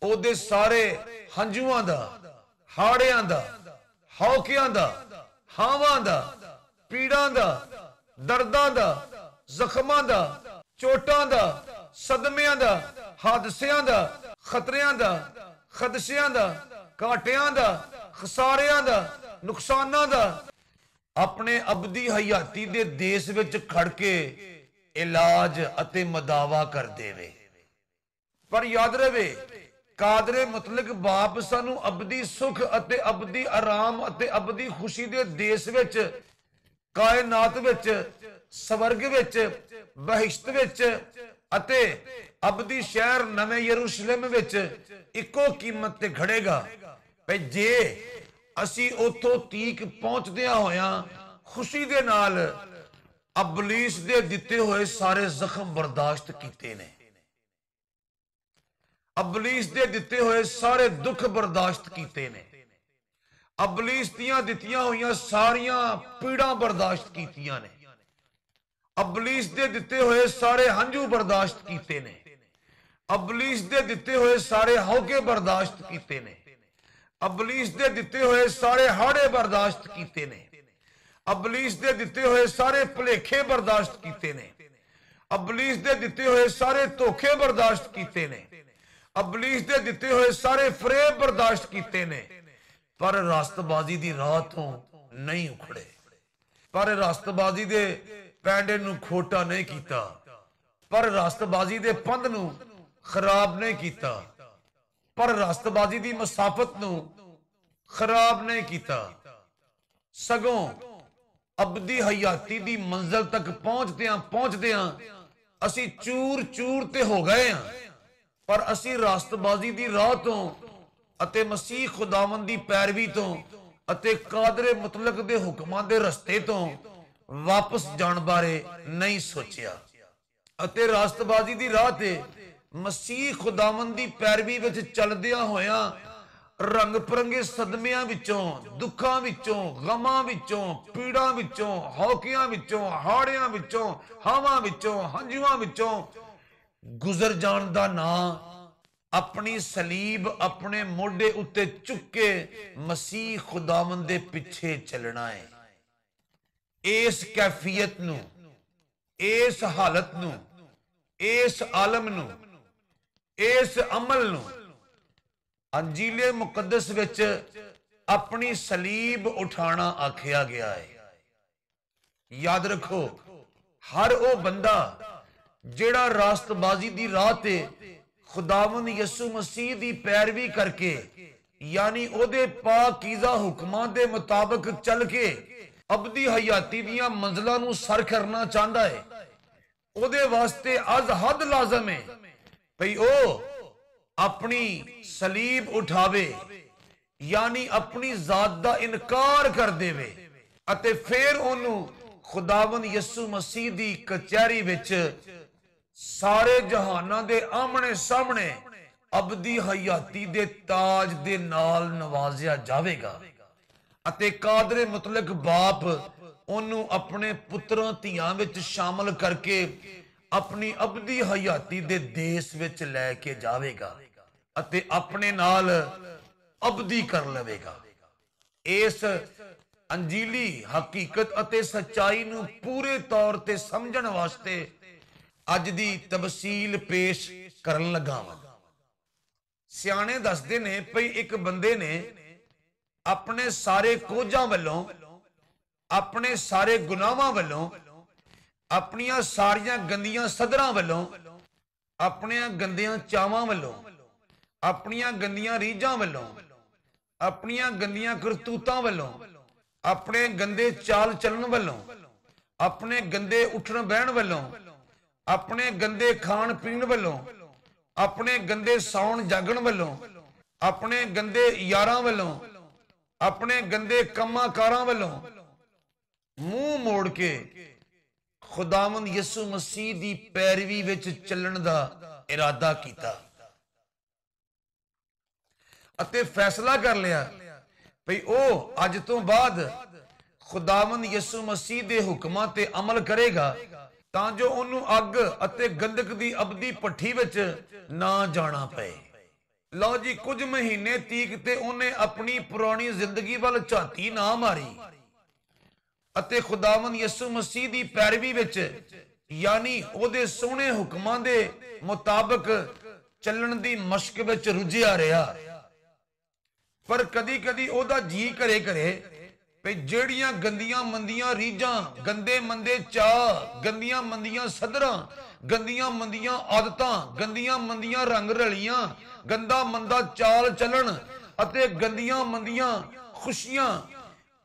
ਉਹਦੇ ਸਾਰੇ ਹੰਝੂਆਂ ਦਾ, ਹਾੜਿਆਂ ਦਾ ਹੌਕਿਆਂ ਦਾ, ਹਾਵਾਂ ਦਾ, ਪੀੜਾਂ ਦਾ, ਦਰਦਾਂ ਦਾ, ਜ਼ਖਮਾਂ ਦਾ, ਚੋਟਾਂ ਦਾ ਸਦਮਿਆਂ ਦਾ, ਹਾਦਸਿਆਂ ਦਾ, ਖਤਰਿਆਂ ਦਾ, ਖਦਸ਼ਿਆਂ ਦਾ, ਘਾਟਿਆਂ ਦਾ, ਖਸਾਰਿਆਂ ਦਾ, ਨੁਕਸਾਨਾਂ ਦਾ। ਆਪਣੇ ਅਬਦੀ ਹਯਾਤੀ ਦੇ ਦੇਸ਼ ਵਿੱਚ ਖੜ ਕੇ ਇਲਾਜ ਅਤੇ ਮਦਾਵਾ ਕਰ ਦੇਵੇ। ਪਰ ਯਾਦ ਰਵੇ, ਕਾਦਰੇ ਮੁਤਲਕ ਬਾਪ ਸਾਨੂੰ ਅਬਦੀ ਸੁਖ ਅਤੇ ਅਬਦੀ ਆਰਾਮ ਅਤੇ ਅਬਦੀ ਖੁਸ਼ੀ ਦੇ ਦੇਸ਼ ਵਿੱਚ, ਕਾਇਨਾਤ ਵਿੱਚ, ਸਵਰਗ ਵਿੱਚ, ਬਹਿਸ਼ਤ ਵਿੱਚ ਅਤੇ ਅਬਦੀ ਸ਼ਹਿਰ ਨਵੇਂ ਯਰੂਸ਼ਲਮ ਵਿੱਚ ਇੱਕੋ ਕੀਮਤ ਤੇ ਖੜੇਗਾ। ਭਈ ਜੇ ਅਸੀਂ ਉਥੋਂ ਤੀਕ ਪਹੁੰਚਦਿਆਂ ਹੋਇਆਂ ਖੁਸ਼ੀ ਦੇ ਨਾਲ ਅਬਲੀਸ ਦੇ ਦਿੱਤੇ ਹੋਏ ਸਾਰੇ ਜ਼ਖਮ ਬਰਦਾਸ਼ਤ ਕੀਤੇ ਨੇ। ਅਬਲੀਸ ਦੇ ਦਿੱਤੇ ਹੋਏ ਸਾਰੇ ਦੁੱਖ ਬਰਦਾਸ਼ਤ ਕੀਤੇ ਨੇ। ਅਬਲੀਸ ਦੀਆਂ ਦਿੱਤੀਆਂ ਹੋਈਆਂ ਸਾਰੀਆਂ ਪੀੜਾਂ ਬਰਦਾਸ਼ਤ ਕੀਤੀਆਂ ਨੇ। ਅਬਲੀਸ ਦੇ ਦਿੱਤੇ ਹੋਏ ਸਾਰੇ ਹੰਝੂ ਬਰਦਾਸ਼ਤ ਕੀਤੇ ਨੇ। ਅਬਲੀਸ ਦੇ ਦਿੱਤੇ ਹੋਏ ਸਾਰੇ ਹੌਕੇ ਬਰਦਾਸ਼ਤ ਕੀਤੇ ਨੇ। ਅਬਲੀਸ ਦੇ ਦਿੱਤੇ ਹੋਏ ਸਾਰੇ ਹਾੜੇ ਬਰਦਾਸ਼ਤ ਕੀਤੇ ਨੇ। ਅਬਲੀਸ ਦੇ ਦਿੱਤੇ ਹੋਏ ਸਾਰੇ ਭੁਲੇਖੇ ਬਰਦਾਸ਼ਤ ਕੀਤੇ ਨੇ। ਅਬਲੀਸ ਦੇ ਦਿੱਤੇ ਹੋਏ ਸਾਰੇ ਧੋਖੇ ਬਰਦਾਸ਼ਤ ਕੀਤੇ ਨੇ। ਅਬਲੀਸ ਦੇ ਦਿੱਤੇ ਹੋਏ ਸਾਰੇ ਫਰੇਬ ਬਰਦਾਸ਼ਤ ਕੀਤੇ ਨੇ। ਪਰ ਰਸਤਬਾਜ਼ੀ ਦੀ ਰਾਹ ਤੋਂ ਨਹੀਂ ਉਖੜੇ। ਪਰ ਰਸਤਬਾਜ਼ੀ ਦੇ ਪੈਂਡੇ ਨੂੰ ਖੋਟਾ ਨਹੀਂ ਕੀਤਾ, ਪਰ ਰਸਤਬਾਜ਼ੀ ਦੇ ਪੰਧ ਨੂੰ ਖਰਾਬ ਨਹੀਂ ਕੀਤਾ, ਪਰ ਰਸਤਬਾਜ਼ੀ ਦੀ ਮਸਾਫਤ ਨੂੰ ਖਰਾਬ ਨਹੀਂ ਕੀਤਾ। ਸਗੋਂ ਅਬਦੀ ਹਯਾਤੀ ਦੀ ਮੰਜ਼ਲ ਤੱਕ ਪਹੁੰਚਦਿਆਂ ਪਹੁੰਚਦਿਆਂ ਅਸੀਂ ਚੂਰ ਚੂਰ ਤੇ ਹੋ ਗਏ ਹਾਂ ਪਰ ਅਸੀਂ ਰਾਸਤਬਾਜ਼ੀ ਦੀ ਰਾਹ ਤੋਂ ਅਤੇ ਮਸੀਹ ਖੁਦਾਵੰਦ ਦੀ ਪੈਰਵੀ ਤੋਂ ਅਤੇ ਕਾਦਰੇ ਮੁਤਲਕ ਦੇ ਹੁਕਮਾਂ ਦੇ ਰਸਤੇ ਤੋਂ ਵਾਪਸ ਜਾਣ ਬਾਰੇ ਨਹੀਂ ਸੋਚਿਆ। ਅਤੇ ਰਾਸਤਬਾਜ਼ੀ ਦੀ ਰਾਹ ਤੇ ਮਸੀਹ ਖੁਦਾਵੰਦ ਦੀ ਪੈਰਵੀ ਵਿੱਚ ਚੱਲਦਿਆਂ ਹੋਇਆਂ ਰੰਗ ਪਰੰਗੇ ਸਦਮਿਆਂ ਵਿੱਚੋਂ, ਦੁੱਖਾਂ ਵਿੱਚੋਂ, ਗਮਾਂ ਵਿੱਚੋਂ, ਪੀੜਾਂ ਵਿੱਚੋਂ, ਹੌਕਿਆਂ ਵਿੱਚੋਂ, ਹਾੜਿਆਂ ਵਿੱਚੋਂ, ਹਾਵਾਂ ਵਿੱਚੋਂ, ਹੰਝੂਆਂ ਵਿੱਚੋਂ ਗੁਜ਼ਰ ਜਾਣ ਦਾ ਨਾਂ ਆਪਣੀ ਸਲੀਬ ਆਪਣੇ ਮੋਢੇ ਉੱਤੇ ਚੁੱਕ ਕੇ ਮਸੀਹ ਖੁਦਾਵੰਦ ਦੇ ਪਿੱਛੇ ਚੱਲਣਾ ਹੈ। ਇਸ ਕੈਫੀਅਤ ਨੂੰ, ਇਸ ਹਾਲਤ ਨੂੰ, ਇਸ ਆਲਮ ਨੂੰ, ਇਸ ਅਮਲ ਨੂੰ, ਅੰਜੀਲੇ ਮੁਕੱਦਸ ਵਿੱਚ ਆਪਣੀ ਸਲੀਬ ਉਠਾਣਾ ਆਖਿਆ ਗਿਆ ਹੈ ਯਾਦ ਰੱਖੋ, ਹਰ ਉਹ ਬੰਦਾ ਜਿਹੜਾ ਰਾਸਤਬਾਜ਼ੀ ਦੀ ਰਾਹ ਤੇ ਖੁਦਾਵੰਦ ਯਿਸੂ ਮਸੀਹ ਦੀ ਪੈਰਵੀ ਕਰਕੇ, ਯਾਨੀ ਉਹਦੇ ਪਾਕੀਜ਼ਾ ਹੁਕਮਾਂ ਦੇ ਮੁਤਾਬਕ ਚੱਲ ਕੇ ਅਬਦੀ ਹਯਾਤੀ ਦੀਆਂ ਮੰਜ਼ਲਾਂ ਨੂੰ ਸਰ ਕਰਨਾ ਚਾਹੁੰਦਾ ਹੈ ਉਹਦੇ ਵਾਸਤੇ ਅਜ਼ ਹੱਦ ਲਾਜ਼ਮ ਹੈ ਭਈ ਉਹ ਆਪਣੀ ਸਲੀਬ ਉਠਾਵੇ, ਯਾਨੀ ਆਪਣੀ ਜ਼ਾਤ ਦਾ ਇਨਕਾਰ ਕਰ ਦੇਵੇ ਅਤੇ ਫਿਰ ਉਹਨੂੰ ਖੁਦਾਵੰਦ ਯਿਸੂ ਮਸੀਹ ਦੀ ਕਚਹਿਰੀ ਵਿੱਚ ਸਾਰੇ ਜਹਾਨਾਂ ਦੇ ਆਮਣੇ ਸਾਹਮਣੇ ਅਬਦੀ ਹਯਾਤੀ ਦੇ ਤਾਜ ਦੇ ਨਾਲ ਨਵਾਜ਼ਿਆ ਜਾਵੇਗਾ। ਅਤੇ ਕਾਦਰੇ ਮੁਤਲਕ ਬਾਪ ਉਹਨੂੰ ਆਪਣੇ ਪੁੱਤਰਾਂ ਧੀਆਂ ਵਿੱਚ ਸ਼ਾਮਲ ਕਰਕੇ ਆਪਣੀ ਅਬਦੀ ਹਯਾਤੀ ਦੇ ਦੇਸ਼ ਵਿੱਚ ਲੈ ਕੇ ਜਾਵੇਗਾ ਅਤੇ ਆਪਣੇ ਨਾਲ ਅਬਦੀ ਕਰ ਲਵੇਗਾ। ਇਸ ਅੰਜੀਲੀ ਹਕੀਕਤ ਅਤੇ ਸੱਚਾਈ ਨੂੰ ਪੂਰੇ ਤੌਰ ਤੇ ਸਮਝਣ ਵਾਸਤੇ ਅੱਜ ਦੀ ਤਫਸੀਲ ਪੇਸ਼ ਕਰਨ ਲੱਗਾ ਹਾਂ ਸਿਆਣੇ ਦੱਸਦੇ ਨੇ ਭਈ ਇੱਕ ਬੰਦੇ ਨੇ ਆਪਣੇ ਸਾਰੇ ਕੋਝਾਂ ਵੱਲੋਂ, ਆਪਣੇ ਸਾਰੇ ਗੁਨਾਹਾਂ ਵੱਲੋਂ, ਆਪਣੀਆਂ ਸਾਰੀਆਂ ਗੰਦੀਆਂ ਸਦਰਾਂ ਵੱਲੋਂ, ਆਪਣੀਆਂ ਗੰਦੀਆਂ ਚਾਵਾਂ ਵੱਲੋਂ, ਆਪਣੀਆਂ ਗੰਦੀਆਂ ਰੀਝਾਂ ਵੱਲੋਂ, ਆਪਣੀਆਂ ਗੰਦੀਆਂ ਕਰਤੂਤਾਂ ਵੱਲੋਂ, ਆਪਣੇ ਗੰਦੇ ਚਾਲ ਚੱਲਣ ਵੱਲੋਂ, ਆਪਣੇ ਗੰਦੇ ਉੱਠਣ ਬਹਿਣ ਵੱਲੋਂ, ਆਪਣੇ ਗੰਦੇ ਖਾਣ ਪੀਣ ਵੱਲੋਂ, ਆਪਣੇ ਗੰਦੇ ਸੌਣ ਜਾਗਣ ਵੱਲੋਂ, ਆਪਣੇ ਗੰਦੇ ਯਾਰਾਂ ਵੱਲੋਂ ਆਪਣੇ ਗੰਦੇ ਕੰਮਾਂ ਕਾਰਾਂ ਵੱਲੋਂ ਮੂੰਹ ਮੋੜ ਕੇ ਖੁਦਾਵੰਦ ਯਿਸੂ ਮਸੀਹ ਦੀ ਪੈਰਵੀ ਵਿੱਚ ਚੱਲਣ ਦਾ ਇਰਾਦਾ ਕੀਤਾ। ਅਤੇ ਫੈਸਲਾ ਕਰ ਲਿਆ ਭਈ ਉਹ ਅੱਜ ਤੋਂ ਬਾਅਦ ਖੁਦਾਵੰਦ ਯਿਸੂ ਮਸੀਹ ਦੇ ਹੁਕਮਾਂ ਤੇ ਅਮਲ ਕਰੇਗਾ ਤਾਂ ਜੋ ਉਹਨੂੰ ਅੱਗ ਅਤੇ ਗੰਦਕ ਦੀ ਅਬਦੀ ਪੱਠੀ ਵਿੱਚ ਨਾ ਜਾਣਾ ਪਏ। ਲਓ ਜੀ, ਕੁਝ ਮਹੀਨੇ ਤੀਕ ਤੇ ਉਹਨੇ ਆਪਣੀ ਪੁਰਾਣੀ ਜ਼ਿੰਦਗੀ ਵੱਲ ਝਾਤੀ ਨਾ ਮਾਰੀ। ਅਤੇ ਖੁਦਾਵੰਦ ਯਿਸੂ ਮਸੀਹ ਦੀ ਪੈਰਵੀ ਵਿੱਚ, ਯਾਨੀ ਉਹਦੇ ਸੋਹਣੇ ਹੁਕਮਾਂ ਦੇ ਮੁਤਾਬਕ ਚੱਲਣ ਦੀ ਮਸ਼ਕ ਵਿੱਚ ਰੁੱਝਿਆ ਰਿਹਾ। ਪਰ ਕਦੀ ਕਦੀ ਉਹਦਾ ਜੀ ਕਰੇ ਕਰੇ ਵੀ ਜਿਹੜੀਆਂ ਗੰਦੀਆਂ ਮੰਦੀਆਂ ਰੀਝਾਂ, ਗੰਦੇ ਮੰਦੇ ਚਾਹ ਗੰਦੀਆਂ ਮੰਦੀਆਂ ਸਦਰਾਂ ਗੰਦੀਆਂ ਮੰਦੀਆਂ ਆਦਤਾਂ, ਗੰਦੀਆਂ ਮੰਦੀਆਂ ਰੰਗ ਰਲੀਆਂ, ਗੰਦਾ ਮੰਦਾ ਚਾਲ ਚੱਲਣ ਅਤੇ ਗੰਦੀਆਂ ਮੰਦੀਆਂ ਖੁਸ਼ੀਆਂ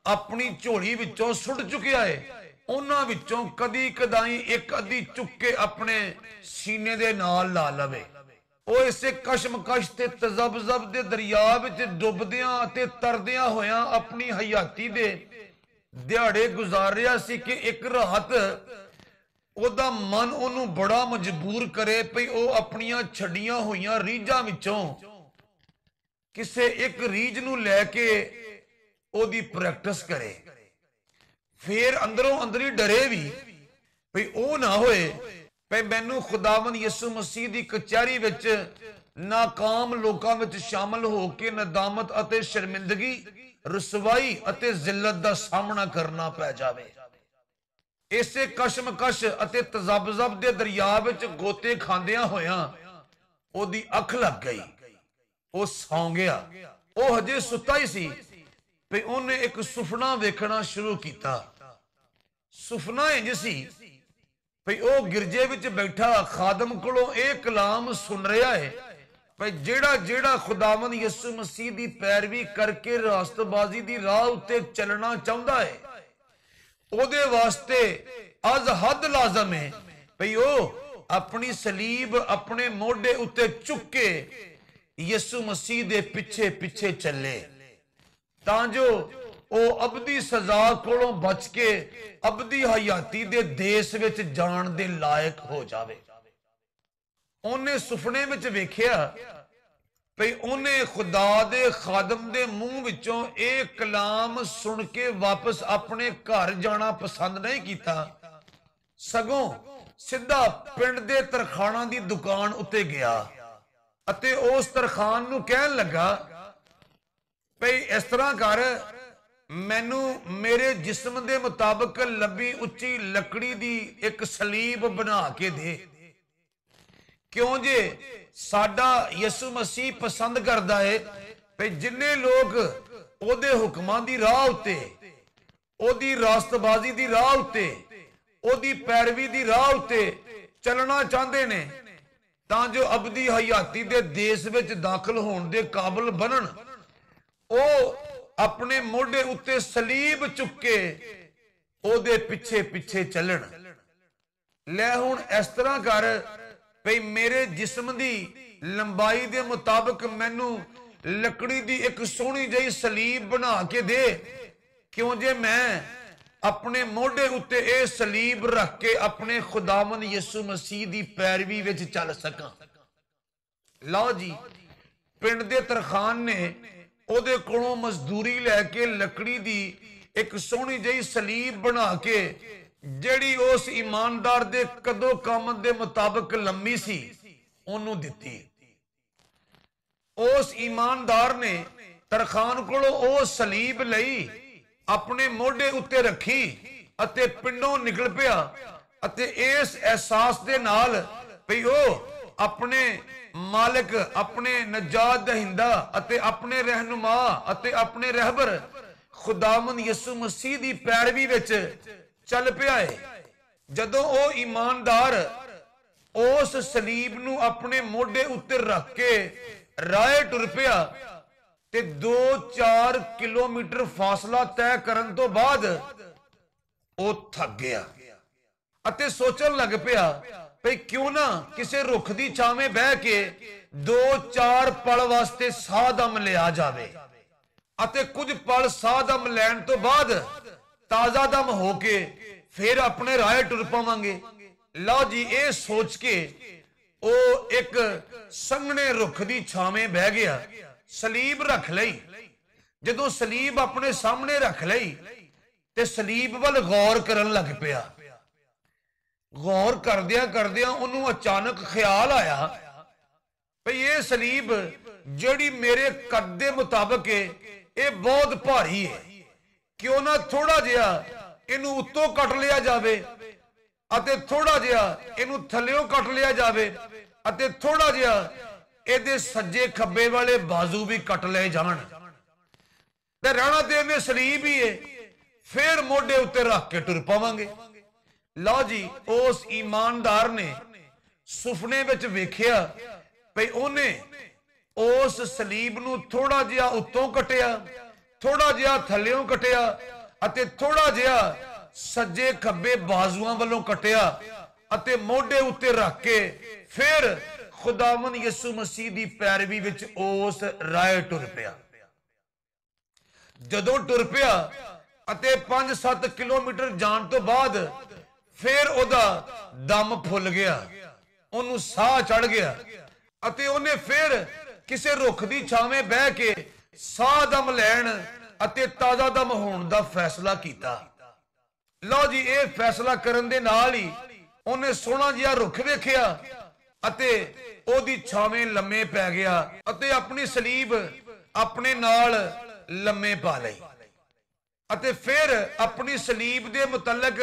ਆਪਣੀ ਝੋਲੀ ਵਿੱਚੋਂ ਸੁੱਟ ਚੁੱਕਿਆ ਏ। ਉਹਨਾਂ ਵਿੱਚੋਂ ਕਦੀ ਕਦਾਈ ਇੱਕ ਅੱਧੀ ਚੁੱਕ ਕੇ ਆਪਣੇ ਸੀਨੇ ਦੇ ਨਾਲ ਲਾ ਲਵੇ। ਉਹ ਇਸੇ ਕਸ਼ਮਕਸ਼ ਤੇ ਤਜ਼ਬਜ਼ਬ ਦੇ ਦਰਿਆ ਵਿੱਚ ਡੁੱਬਦਿਆਂ ਅਤੇ ਤਰਦਿਆਂ ਹੋਇਆਂ ਆਪਣੀ ਹਯਾਤੀ ਦੇ ਦਿਹਾੜੇ ਗੁਜ਼ਾਰ ਰਿਹਾ ਸੀ ਕਿ ਇੱਕ ਰਾਤ ਉਹਦਾ ਮਨ ਉਹਨੂੰ ਬੜਾ ਮਜਬੂਰ ਕਰੇ ਭਈ ਉਹ ਆਪਣੀਆਂ ਛੱਡੀਆਂ ਹੋਈਆਂ ਰੀਝਾਂ ਵਿੱਚੋਂ ਕਿਸੇ ਇੱਕ ਰੀਝ ਨੂੰ ਲੈ ਕੇ ਉਹਦੀ ਪ੍ਰੈਕਟਿਸ ਕਰੇ। ਫੇਰ ਅੰਦਰੋਂ ਅੰਦਰੀ ਡਰੇ ਵੀ ਭਈ ਉਹ ਨਾ ਹੋਏ ਭਈ ਮੈਨੂੰ ਖੁਦਾਵੰਦ ਯਿਸੂ ਮਸੀਹ ਦੀ ਕਚਹਿਰੀ ਵਿੱਚ ਨਾਕਾਮ ਲੋਕਾਂ ਵਿੱਚ ਸ਼ਾਮਲ ਹੋ ਕੇ ਨਦਾਮਤ ਅਤੇ ਸ਼ਰਮਿੰਦਗੀ, ਰਸਵਾਈ ਅਤੇ ਜ਼ਿਲਤ ਦਾ ਸਾਹਮਣਾ ਕਰਨਾ ਪੈ ਜਾਵੇ। ਇਸੇ ਕਸ਼ਮਕਸ਼ ਅਤੇ ਤਜ਼ਬਜ਼ਬ ਦੇ ਦਰਿਆ ਵਿੱਚ ਗੋਤੇ ਖਾਂਦਿਆਂ ਹੋਇਆਂ ਉਹਦੀ ਅੱਖ ਲੱਗ ਗਈ। ਉਹ ਸੌਂ ਗਿਆ। ਉਹ ਹਜੇ ਸੁੱਤਾ ਹੀ ਸੀ। ਵੀ ਉਹਨੇ ਇੱਕ ਸੁਪਨਾ ਵੇਖਣਾ ਸ਼ੁਰੂ ਕੀਤਾ। ਸੁਪਨਾ ਇੰਜ ਸੀ ਵੀ ਉਹ ਗਿਰਜੇ ਵਿੱਚ ਬੈਠਾ ਖਾਦਮ ਕੋਲੋਂ ਇਹ ਕਲਾਮ ਸੁਣ ਰਿਹਾ ਹੈ ਭਈ ਜਿਹੜਾ ਜਿਹੜਾ ਖੁਦਾਵੰਦ ਯਿਸੂ ਮਸੀਹ ਦੀ ਪੈਰਵੀ ਕਰਕੇ ਰਾਸਤਬਾਜ਼ੀ ਦੀ ਰਾਹ ਉੱਤੇ ਚੱਲਣਾ ਚਾਹੁੰਦਾ ਹੈ, ਉਹਦੇ ਵਾਸਤੇ ਅਜ਼ ਹੱਦ ਲਾਜ਼ਮ ਹੈ। ਭਈ ਉਹ ਆਪਣੀ ਸਲੀਬ ਆਪਣੇ ਮੋਢੇ ਉੱਤੇ ਚੁੱਕ ਕੇ ਯਿਸੂ ਮਸੀਹ ਦੇ ਪਿੱਛੇ ਪਿੱਛੇ ਚੱਲੇ। ਤਾਂ ਜੋ ਉਹ ਅਬਦੀ ਸਜ਼ਾ ਕੋਲੋਂ ਬਚ ਕੇ ਅਬਦੀ ਹਯਾਤੀ ਦੇ ਦੇਸ਼ ਵਿੱਚ ਜਾਣ ਦੇ ਲਾਇਕ ਹੋ ਜਾਵੇ। ਉਹਨੇ ਸੁਪਨੇ ਵਿੱਚ ਵੇਖਿਆ ਭਈ ਉਹਨੇ ਖੁਦਾ ਦੇ ਖਾਦਮ ਦੇ ਮੂੰਹ ਵਿੱਚੋਂ ਇਹ ਕਲਾਮ ਸੁਣ ਕੇ ਵਾਪਸ ਆਪਣੇ ਘਰ ਜਾਣਾ ਪਸੰਦ ਨਹੀਂ ਕੀਤਾ। ਸਗੋਂ ਸਿੱਧਾ ਪਿੰਡ ਦੇ ਤਰਖਾਣਾ ਦੀ ਦੁਕਾਨ ਉੱਤੇ ਗਿਆ ਅਤੇ ਉਸ ਤਰਖਾਨ ਨੂੰ ਕਹਿਣ ਲੱਗਾ, ਭਈ ਇਸ ਤਰ੍ਹਾਂ ਕਰ ਮੈਨੂੰ ਮੇਰੇ ਜਿਸਮ ਦੇ ਮੁਤਾਬਕ ਲੰਬੀ ਉੱਚੀ ਲੱਕੜੀ ਦੀ ਇੱਕ ਸਲੀਬ ਬਣਾ ਕੇ ਦੇ। ਕਿਉਂ ਜੇ ਸਾਡਾ ਯਿਸੂ ਮਸੀਹ ਪਸੰਦ ਕਰਦਾ ਹੈ ਭਈ ਜਿੰਨੇ ਲੋਕ ਉਹਦੇ ਹੁਕਮਾਂ ਦੀ ਰਾਹ ਉੱਤੇ, ਉਹਦੀ ਰਾਸਤਬਾਜ਼ੀ ਦੀ ਰਾਹ ਉੱਤੇ, ਉਹਦੀ ਪੈਰਵੀ ਦੀ ਰਾਹ ਉੱਤੇ ਚੱਲਣਾ ਚਾਹੁੰਦੇ ਨੇ, ਤਾਂ ਜੋ ਅਬਦੀ ਹਯਾਤੀ ਦੇ ਦੇਸ਼ ਵਿੱਚ ਦਾਖਲ ਹੋਣ ਦੇ ਕਾਬਿਲ ਬਣਨ। ਉਹ ਆਪਣੇ ਮੋਢੇ ਉੱਤੇ ਸਲੀਬ ਚੁੱਕ ਕੇ ਉਹਦੇ ਪਿੱਛੇ ਪਿੱਛੇ ਚੱਲਣ ਲੈ ਹੁਣ ਇਸ ਤਰ੍ਹਾਂ ਕਰ ਭਈ ਮੇਰੇ ਜਿਸਮ ਦੀ ਲੰਬਾਈ ਦੇ ਮੁਤਾਬਕ ਮੈਨੂੰ ਲੱਕੜੀ ਦੀ ਇੱਕ ਸੋਹਣੀ ਜਿਹੀ ਸਲੀਬ ਬਣਾ ਕੇ ਦੇ ਕਿਉਂ ਜੇ ਮੈਂ ਆਪਣੇ ਮੋਢੇ ਉੱਤੇ ਇਹ ਸਲੀਬ ਰੱਖ ਕੇ ਆਪਣੇ ਖੁਦਾਵੰਦ ਯਿਸੂ ਮਸੀਹ ਦੀ ਪੈਰਵੀ ਵਿੱਚ ਚੱਲ ਸਕਾਂ ਲਓ ਜੀ ਪਿੰਡ ਦੇ ਤਰਖਾਨ ਨੇ ਉਹਦੇ ਕੋਲੋਂ ਮਜ਼ਦੂਰੀ ਲੈ ਕੇ ਲੱਕੜੀ ਦੀ ਇੱਕ ਸੋਹਣੀ ਜਿਹੀ ਸਲੀਬ ਬਣਾ ਕੇ, ਜਿਹੜੀ ਉਸ ਇਮਾਨਦਾਰ ਦੇ ਕਦੋ ਕੰਮ ਦੇ ਮੁਤਾਬਕ ਲੰਮੀ ਸੀ, ਉਹਨੂੰ ਦਿੱਤੀ। ਉਸ ਇਮਾਨਦਾਰ ਨੇ ਤਰਖਾਨ ਕੋਲੋਂ ਉਹ ਸਲੀਬ ਲਈ ਆਪਣੇ ਮੋਢੇ ਉੱਤੇ ਰੱਖੀ ਅਤੇ ਪਿੰਡੋਂ ਨਿਕਲ ਪਿਆ ਅਤੇ ਇਸ ਅਹਿਸਾਸ ਦੇ ਨਾਲ ਵੀ ਉਹ ਆਪਣੇ ਮਾਲਕ, ਆਪਣੇ ਨਜਾਤ ਦਹਿੰਦਾ ਅਤੇ ਆਪਣੇ ਰਹਿਨੁਮਾ ਅਤੇ ਆਪਣੇ ਰਹਿਬਰ ਖੁਦਾਵੰਦ ਯਿਸੂ ਮਸੀਹ ਦੀ ਪੈਰਵੀ ਵਿੱਚ ਚੱਲ ਪਿਆ ਏ। ਜਦੋਂ ਉਹ ਇਮਾਨਦਾਰ ਉਸ ਸਲੀਬ ਨੂੰ ਆਪਣੇ ਮੋਢੇ ਉੱਤੇ ਰੱਖ ਕੇ ਰਾਏ ਟੁਰ ਪਿਆ ਤੇ 2-4 ਕਿਲੋਮੀਟਰ ਫਾਸਲਾ ਤੈਅ ਕਰਨ ਤੋਂ ਬਾਅਦ ਉਹ ਥੱਕ ਗਿਆ ਅਤੇ ਸੋਚਣ ਲੱਗ ਪਿਆ ਭਈ ਕਿਉਂ ਨਾ ਕਿਸੇ ਰੁੱਖ ਦੀ ਛਾਵੇਂ ਬਹਿ ਕੇ 2-4 ਪਲ ਵਾਸਤੇ ਸਾਹ ਦਮ ਲਿਆ ਜਾਵੇ ਅਤੇ ਕੁਝ ਪਲ ਸਾਹ ਦਮ ਲੈਣ ਤੋਂ ਬਾਅਦ ਤਾਜ਼ਾ ਦਮ ਹੋ ਕੇ ਫਿਰ ਆਪਣੇ ਰਾਹ ਟੁਰ ਪਾਵਾਂਗੇ। ਲਓ ਜੀ, ਇਹ ਸੋਚ ਕੇ ਉਹ ਇੱਕ ਸੰਘਣੇ ਰੁੱਖ ਦੀ ਛਾਵੇਂ ਬਹਿ ਗਿਆ। ਸਲੀਬ ਰੱਖ ਲਈ। ਜਦੋਂ ਸਲੀਬ ਆਪਣੇ ਸਾਹਮਣੇ ਰੱਖ ਲਈ ਤੇ ਸਲੀਬ ਵੱਲ ਗੌਰ ਕਰਨ ਲੱਗ ਪਿਆ। ਗੌਰ ਕਰਦਿਆਂ ਕਰਦਿਆਂ ਉਹਨੂੰ ਅਚਾਨਕ ਖਿਆਲ ਆਇਆ ਭਈ ਇਹ ਸਲੀਬ ਜਿਹੜੀ ਮੇਰੇ ਕੱਦ ਦੇ ਮੁਤਾਬਕ ਏ, ਇਹ ਬਹੁਤ ਭਾਰੀ ਹੈ ਕਿਉਂ ਨਾ ਥੋੜਾ ਜਿਹਾ ਇਹਨੂੰ ਉੱਤੋਂ ਕੱਟ ਲਿਆ ਜਾਵੇ ਅਤੇ ਥੋੜਾ ਜਿਹਾ ਇਹਨੂੰ ਥੱਲਿਓਂ ਕੱਟ ਲਿਆ ਜਾਵੇ ਅਤੇ ਥੋੜਾ ਜਿਹਾ ਇਹਦੇ ਸੱਜੇ ਖੱਬੇ ਵਾਲੇ ਬਾਜ਼ੂ ਵੀ ਕੱਟ ਲਏ ਜਾਣ। ਤੇ ਰਹਿਣਾ ਤੇ ਇਹਨੇ ਸਲੀਬ ਹੀ ਏ, ਫੇਰ ਮੋਢੇ ਉੱਤੇ ਰੱਖ ਕੇ ਟੁਰ ਪਾਵਾਂਗੇ। ਲਓ ਜੀ, ਉਸ ਇਮਾਨਦਾਰ ਨੇ ਸੁਪਨੇ ਵਿੱਚ ਵੇਖਿਆ ਭਈ ਉਹਨੇ ਉਸ ਸਲੀਬ ਨੂੰ ਥੋੜਾ ਜਿਹਾ ਉੱਤੋਂ ਕਟਿਆ ਥੋੜਾ ਜਿਹਾ ਥੱਲਿਓਂ ਕਟਿਆ ਅਤੇ ਥੋੜਾ ਜਿਹਾ ਸੱਜੇ ਖੱਬੇ ਬਾਜ਼ੂਆਂ ਵੱਲੋਂ ਕਟਿਆ ਅਤੇ ਮੋਢੇ ਉੱਤੇ ਰੱਖ ਕੇ ਫਿਰ ਖੁਦਾਵੰਦ ਯਿਸੂ ਮਸੀਹ ਦੀ ਪੈਰਵੀ ਵਿੱਚ ਉਸ ਰਾਹ ਟੁਰ ਪਿਆ। ਜਦੋਂ ਟੁਰ ਪਿਆ ਅਤੇ 5-7 ਕਿਲੋਮੀਟਰ ਜਾਣ ਤੋਂ ਬਾਅਦ ਫਿਰ ਉਹਦਾ ਦਮ ਫੁੱਲ ਗਿਆ। ਉਹਨੂੰ ਸਾਹ ਚੜ ਗਿਆ ਅਤੇ ਉਹਨੇ ਫਿਰ ਕਿਸੇ ਰੁੱਖ ਦੀ ਛਾਵੇਂ ਬਹਿ ਕੇ ਸਾਹ ਦਮ ਲੈਣ ਅਤੇ ਤਾਜ਼ਾ ਦਮ ਹੋਣ ਦਾ ਫੈਸਲਾ ਕੀਤਾ। ਲਓ ਜੀ, ਇਹ ਫੈਸਲਾ ਕਰਨ ਦੇ ਨਾਲ ਹੀ ਉਹਨੇ ਸੋਹਣਾ ਜਿਹਾ ਰੁੱਖ ਵੇਖਿਆ ਅਤੇ ਉਹਦੀ ਛਾਵੇਂ ਲੰਮੇ ਪੈ ਗਿਆ ਅਤੇ ਆਪਣੀ ਸਲੀਬ ਆਪਣੇ ਨਾਲ ਲੰਮੇ ਪਾ ਲਈ। ਅਤੇ ਫਿਰ ਆਪਣੀ ਸਲੀਬ ਦੇ ਮੁਤਲਕ